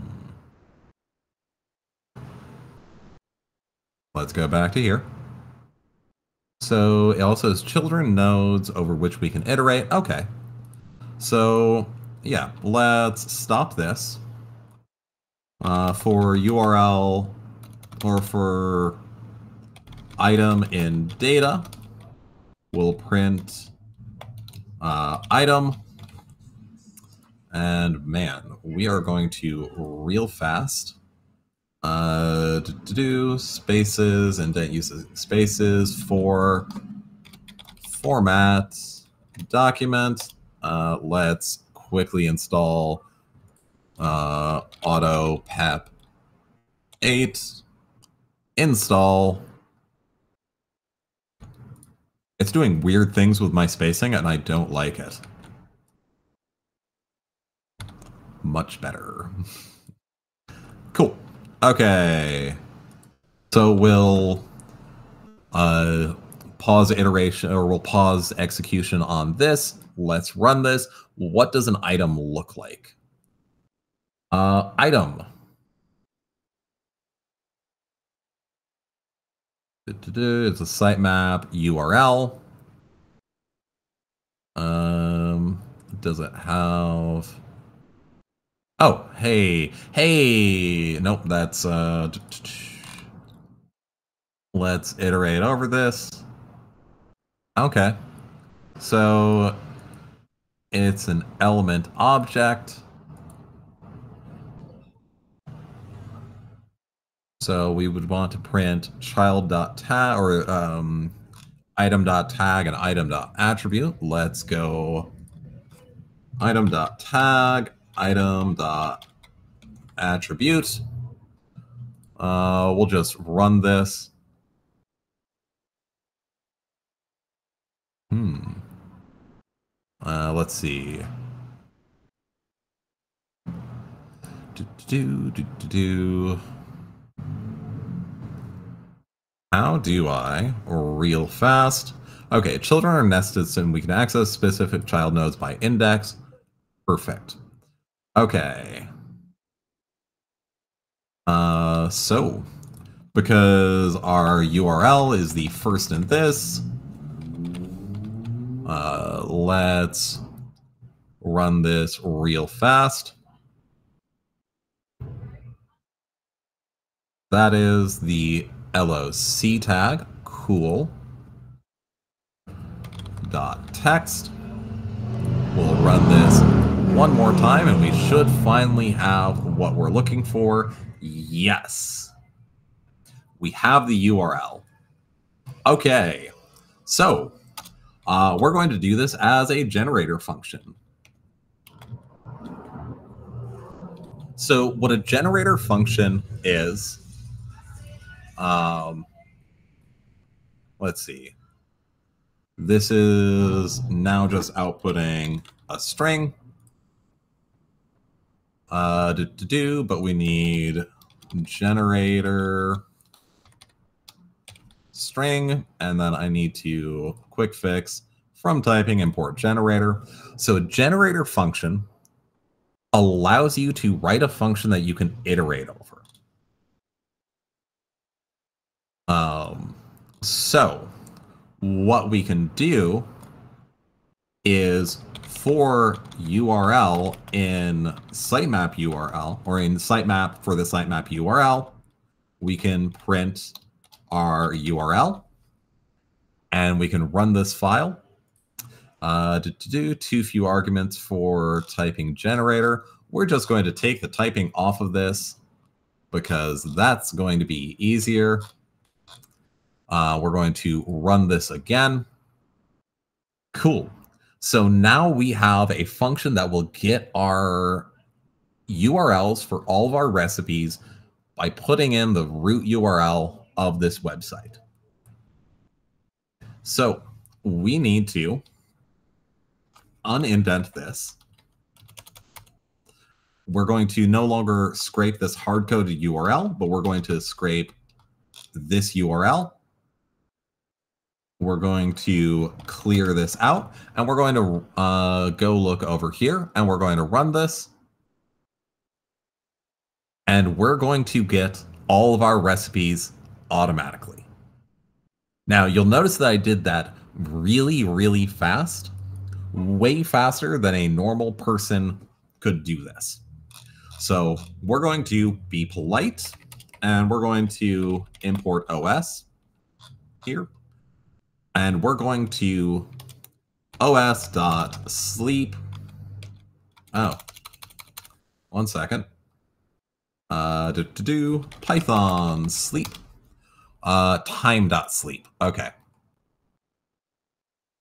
Let's go back to here. So it also has children nodes over which we can iterate. Okay. So yeah, let's stop this. Uh, for URL or for item in data, we'll print uh, item. And man, we are going to real fast uh, to do spaces and don't use spaces for format document. Uh, let's quickly install uh, auto pep 8 install it's doing weird things with my spacing and I don't like it. Much better. cool. Okay. So we'll uh, pause iteration or we'll pause execution on this. Let's run this. What does an item look like? Uh, item. It's a sitemap URL. Um, does it have Oh, hey, hey. Nope, that's uh. Let's iterate over this. Okay. So it's an element object. So we would want to print child.tag or um, item.tag and item.attribute. Let's go item.tag item dot attribute. Uh, we'll just run this. Hmm. Uh, let's see. Do, do, do, do, do. How do I real fast? Okay, children are nested so we can access specific child nodes by index. Perfect. Okay. Uh, so, because our URL is the first in this, uh, let's run this real fast. That is the LOC tag. Cool. Dot text. We'll run this one more time and we should finally have what we're looking for. Yes. We have the URL. Okay. So uh, we're going to do this as a generator function. So what a generator function is, um, let's see. This is now just outputting a string uh, to, to do, but we need generator string, and then I need to quick fix from typing import generator. So a generator function allows you to write a function that you can iterate over. Um, so what we can do is for URL in sitemap URL or in sitemap for the sitemap URL, we can print our URL and we can run this file. Uh, to, to do too few arguments for typing generator. We're just going to take the typing off of this because that's going to be easier. Uh, we're going to run this again. Cool. So now we have a function that will get our URLs for all of our recipes by putting in the root URL of this website. So we need to unindent this. We're going to no longer scrape this hard-coded URL, but we're going to scrape this URL. We're going to clear this out, and we're going to uh, go look over here, and we're going to run this. And we're going to get all of our recipes automatically. Now, you'll notice that I did that really, really fast, way faster than a normal person could do this. So we're going to be polite, and we're going to import OS here. And we're going to os.sleep. Oh, one second. Uh, do, do, do Python sleep. Uh, time.sleep. Okay.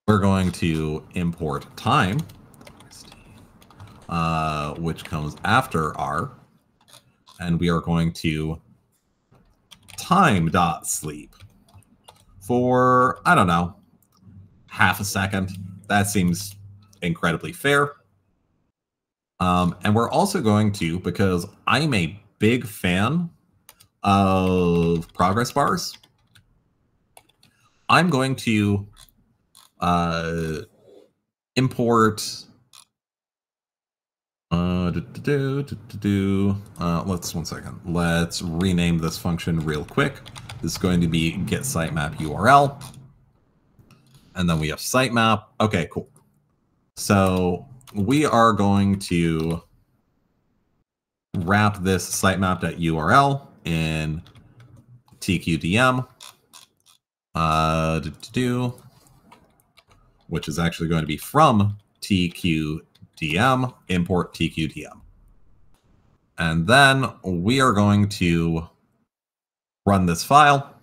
We're going to import time, uh, which comes after R. And we are going to time.sleep for, I don't know, half a second. That seems incredibly fair. Um, and we're also going to, because I'm a big fan of progress bars, I'm going to uh, import. Uh, do, do, do, do, do, uh, let's one second. Let's rename this function real quick. This is going to be get sitemap URL. And then we have sitemap. Okay, cool. So we are going to wrap this sitemap.url in tqdm. Uh, do, do, do, which is actually going to be from tqdm, import tqdm. And then we are going to run this file.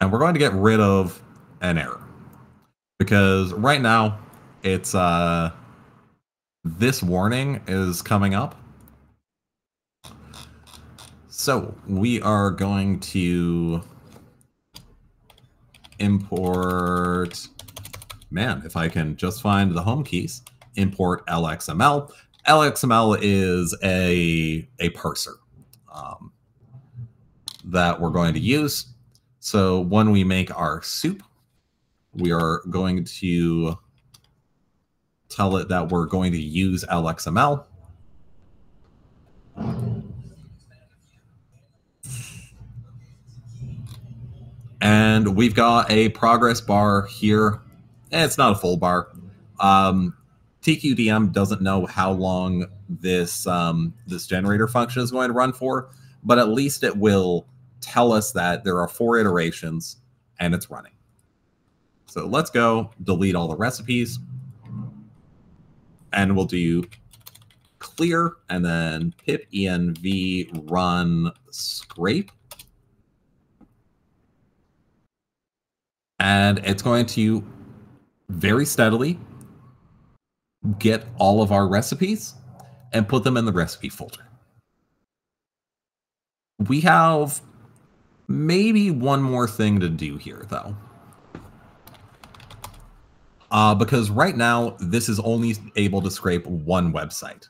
And we're going to get rid of an error. Because right now, it's uh, this warning is coming up. So we are going to import, man, if I can just find the home keys, import LXML. LXML is a, a parser. Um, that we're going to use. So when we make our soup, we are going to tell it that we're going to use LXML. And we've got a progress bar here. It's not a full bar. Um, TQDM doesn't know how long this um, this generator function is going to run for, but at least it will tell us that there are four iterations and it's running. So let's go delete all the recipes and we'll do clear and then pipenv run scrape. And it's going to very steadily get all of our recipes and put them in the recipe folder. We have maybe one more thing to do here, though. Uh, because right now, this is only able to scrape one website.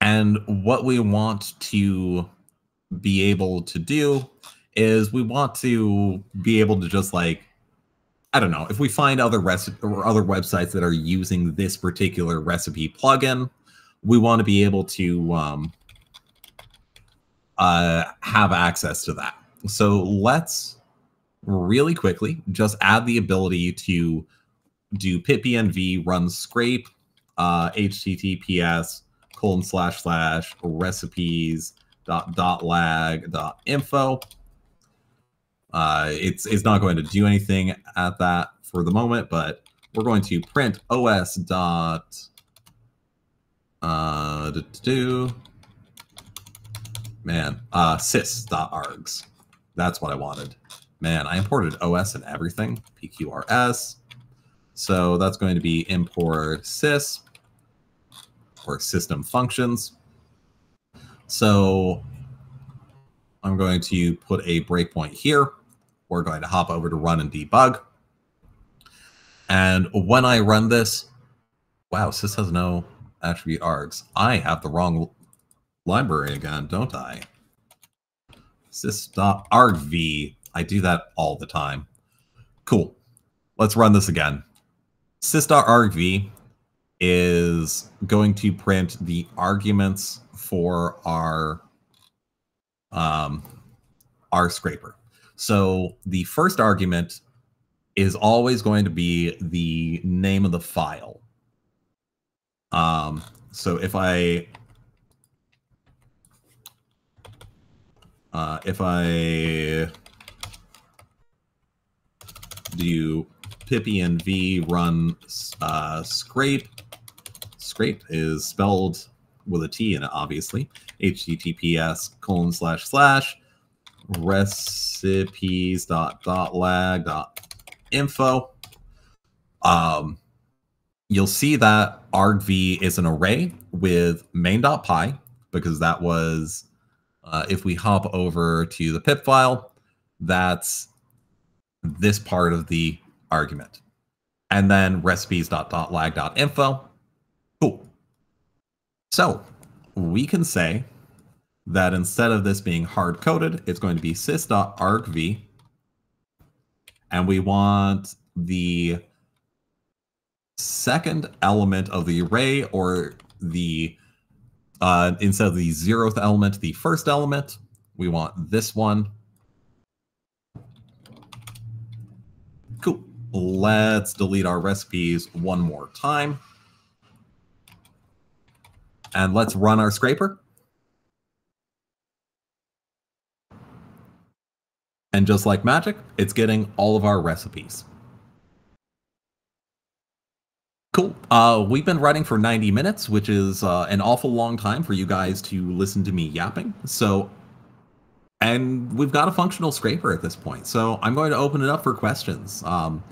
And what we want to be able to do is we want to be able to just like I don't know if we find other recipe or other websites that are using this particular recipe plugin, we want to be able to um, uh, have access to that. So let's really quickly just add the ability to do pipenv run scrape uh, https colon slash slash recipes dot dot lag dot info uh, it's it's not going to do anything at that for the moment, but we're going to print os dot uh, do, do, man uh, sys dot args. That's what I wanted. Man, I imported os and everything pqrs. So that's going to be import sys or system functions. So I'm going to put a breakpoint here we're going to hop over to run and debug. And when I run this, wow, sys has no attribute args. I have the wrong library again, don't I? sys.argv. I do that all the time. Cool. Let's run this again. sys.argv is going to print the arguments for our um, our scraper. So the first argument is always going to be the name of the file. Um, so if I uh, if I do pipenv run uh, scrape, scrape is spelled with a T in it, obviously. HTTPS colon slash slash recipes dot dot lag dot info. Um, you'll see that argv is an array with main.py because that was uh, if we hop over to the Pipfile, that's this part of the argument. And then recipes dot dot lag dot info. Cool. So we can say that instead of this being hard coded, it's going to be sys.argv. And we want the second element of the array or the uh, instead of the zeroth element, the first element, we want this one. Cool. Let's delete our recipes one more time. And let's run our scraper. And just like magic, it's getting all of our recipes. Cool. Uh, we've been running for 90 minutes, which is uh, an awful long time for you guys to listen to me yapping. So, and we've got a functional scraper at this point. So I'm going to open it up for questions. Um,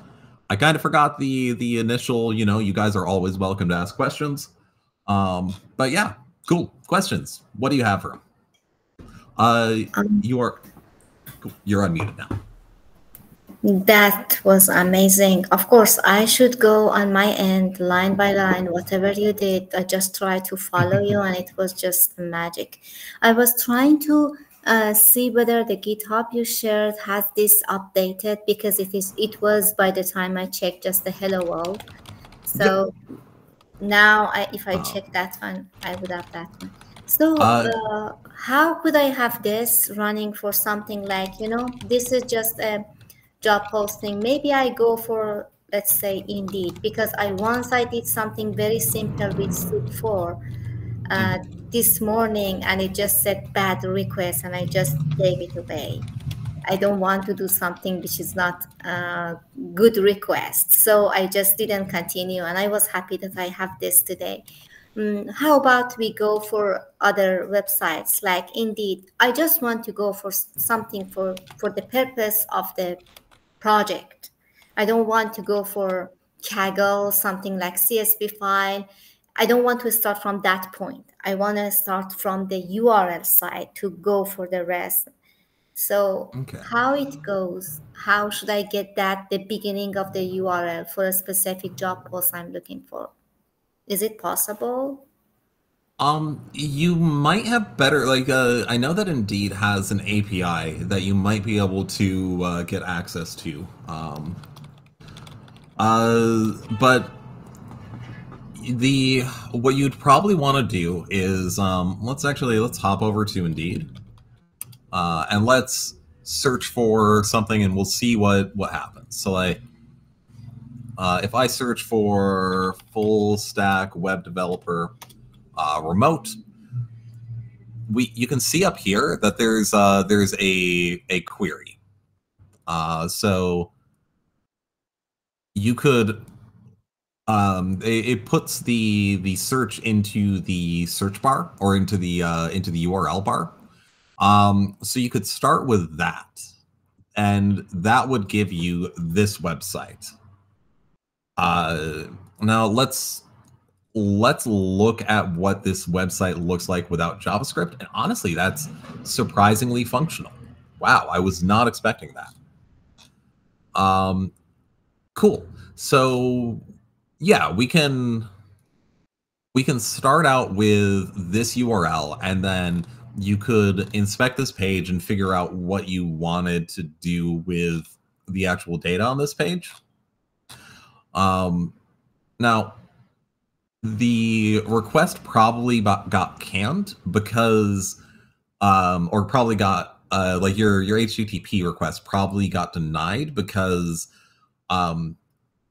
I kind of forgot the the initial, you know, you guys are always welcome to ask questions. Um, but yeah, cool. Questions. What do you have for them? Uh, um, you are you're unmuted now. That was amazing. Of course, I should go on my end, line by line, whatever you did. I just tried to follow you, and it was just magic. I was trying to uh, see whether the GitHub you shared has this updated because it is it was by the time I checked just the hello world. So yep. now I, if I check that one, I would have that one. So uh, uh, how could I have this running for something like, you know, this is just a job posting. Maybe I go for, let's say, Indeed, because I once I did something very simple with Seek4 uh, this morning and it just said bad request and I just gave it away. I don't want to do something which is not a good request. So I just didn't continue and I was happy that I have this today. Mm, how about we go for other websites like Indeed? I just want to go for something for, for the purpose of the project. I don't want to go for Kaggle, something like CSV file. I don't want to start from that point. I want to start from the URL side to go for the rest. So okay. how it goes, how should I get that the beginning of the URL for a specific job post I'm looking for? Is it possible? Um, you might have better like uh, I know that Indeed has an API that you might be able to uh, get access to. Um, uh, but the what you'd probably want to do is um, let's actually let's hop over to Indeed, uh, and let's search for something, and we'll see what what happens. So like, uh, if I search for full stack web developer uh, remote, we you can see up here that there's uh, there's a a query. Uh, so you could um, it, it, puts the the search into the search bar or into the uh, into the URL bar. Um, so you could start with that, and that would give you this website. Uh, now let's let's look at what this website looks like without JavaScript. And honestly, that's surprisingly functional. Wow, I was not expecting that. Um, cool. So yeah, we can we can start out with this URL and then you could inspect this page and figure out what you wanted to do with the actual data on this page. Um, now, the request probably got canned because, um, or probably got uh, like your your HTTP request probably got denied because um,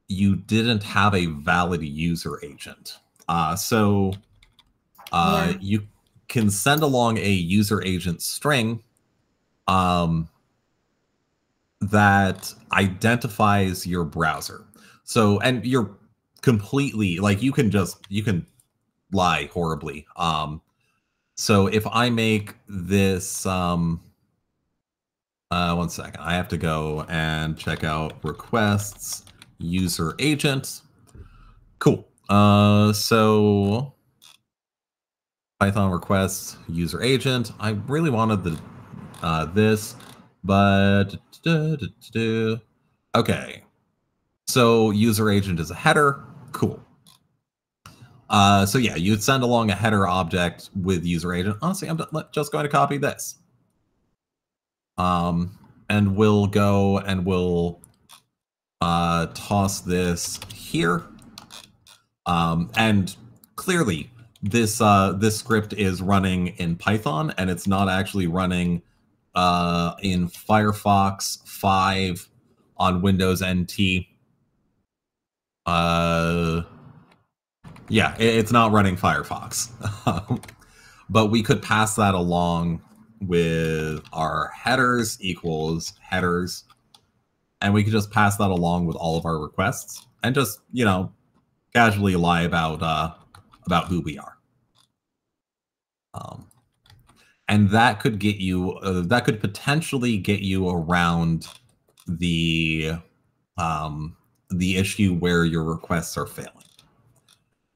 you didn't have a valid user agent. Uh, so uh, yeah. you can send along a user agent string um, that identifies your browser. So, and you're completely like you can just you can lie horribly. Um, so if I make this, um, uh, one second, I have to go and check out requests user agent. Cool. Uh, so Python requests, user agent. I really wanted the uh, this, but okay. So user agent is a header. Cool. Uh, so yeah, you'd send along a header object with user agent. Honestly, I'm just going to copy this. Um, and we'll go and we'll uh, toss this here. Um, and clearly, this uh, this script is running in Python, and it's not actually running uh, in Firefox 5 on Windows NT. Uh, yeah, it, it's not running Firefox. but we could pass that along with our headers equals headers and we could just pass that along with all of our requests and just you know casually lie about uh about who we are um and that could get you uh, that could potentially get you around the um the issue where your requests are failing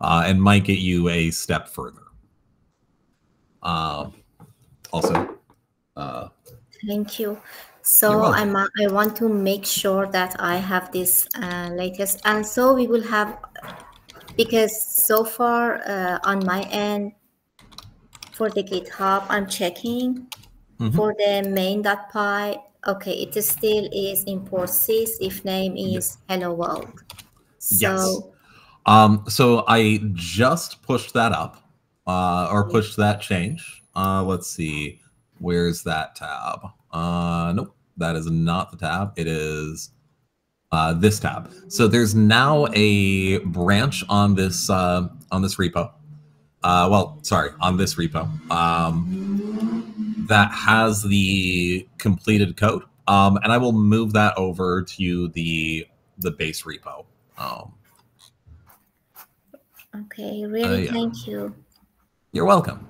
uh, and might get you a step further uh, also uh, thank you so I'm, uh, I want to make sure that I have this uh, latest. And so we will have, because so far uh, on my end, for the GitHub, I'm checking. Mm-hmm. For the main.py, okay, it still is import sys if name is yes. hello world. So, yes. Um, so I just pushed that up, uh, or pushed that change. Uh, let's see, where's that tab? Uh, nope, that is not the tab. It is uh, this tab. So there's now a branch on this uh, on this repo. Uh, well, sorry, on this repo um, that has the completed code, um, and I will move that over to the the base repo. Um, okay, really, uh, yeah. thank you. You're welcome.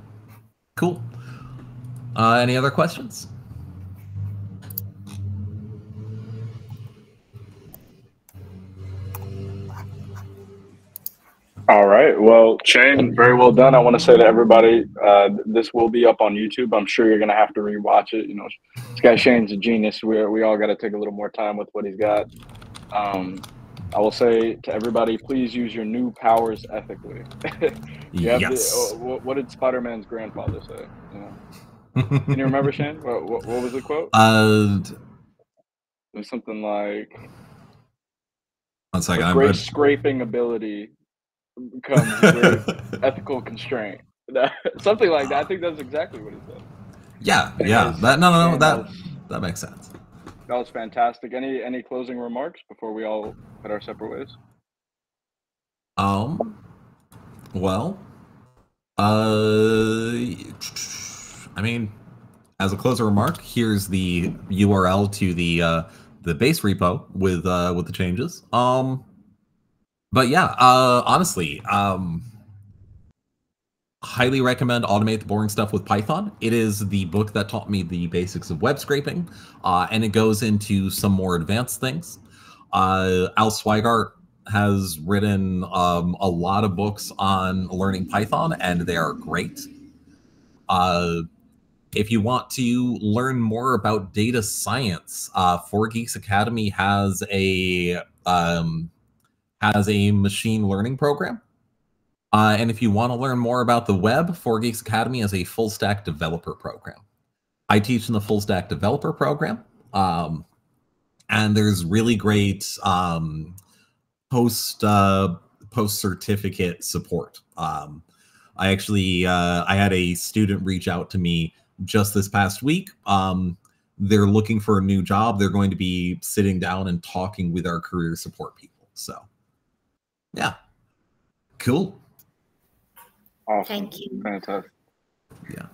Cool. Uh, any other questions? All right. Well, Shane, very well done. I want to say to everybody, uh, this will be up on YouTube. I'm sure you're going to have to rewatch it. You know, this guy Shane's a genius. We we all got to take a little more time with what he's got. Um, I will say to everybody, please use your new powers ethically. yes. To, oh, what did Spider-Man's grandfather say? You know? Can you remember, Shane? What, what, what was the quote? Uh, it was something like. One second. Great I'm, scraping ability becomes ethical constraint. Something like that. I think that's exactly what he said. Yeah, yeah. That no, no, no. That that makes sense. That was fantastic. Any any closing remarks before we all head our separate ways? Um. Well. Uh. I mean, as a closing remark, here's the URL to the uh, the base repo with uh, with the changes. Um but yeah, uh, honestly, um, highly recommend Automate the Boring Stuff with Python. It is the book that taught me the basics of web scraping, uh, and it goes into some more advanced things. Uh, Al Sweigart has written um, a lot of books on learning Python, and they are great. Uh, if you want to learn more about data science, uh, 4Geeks Academy has a um, has a machine learning program. Uh, and if you want to learn more about the web, 4Geeks Academy is a full stack developer program. I teach in the full stack developer program. Um, and there's really great um, post uh, post certificate support. Um, I actually uh, I had a student reach out to me just this past week. Um, they're looking for a new job. They're going to be sitting down and talking with our career support people. So yeah. Cool. Awesome. Thank you. Fantastic. Yeah.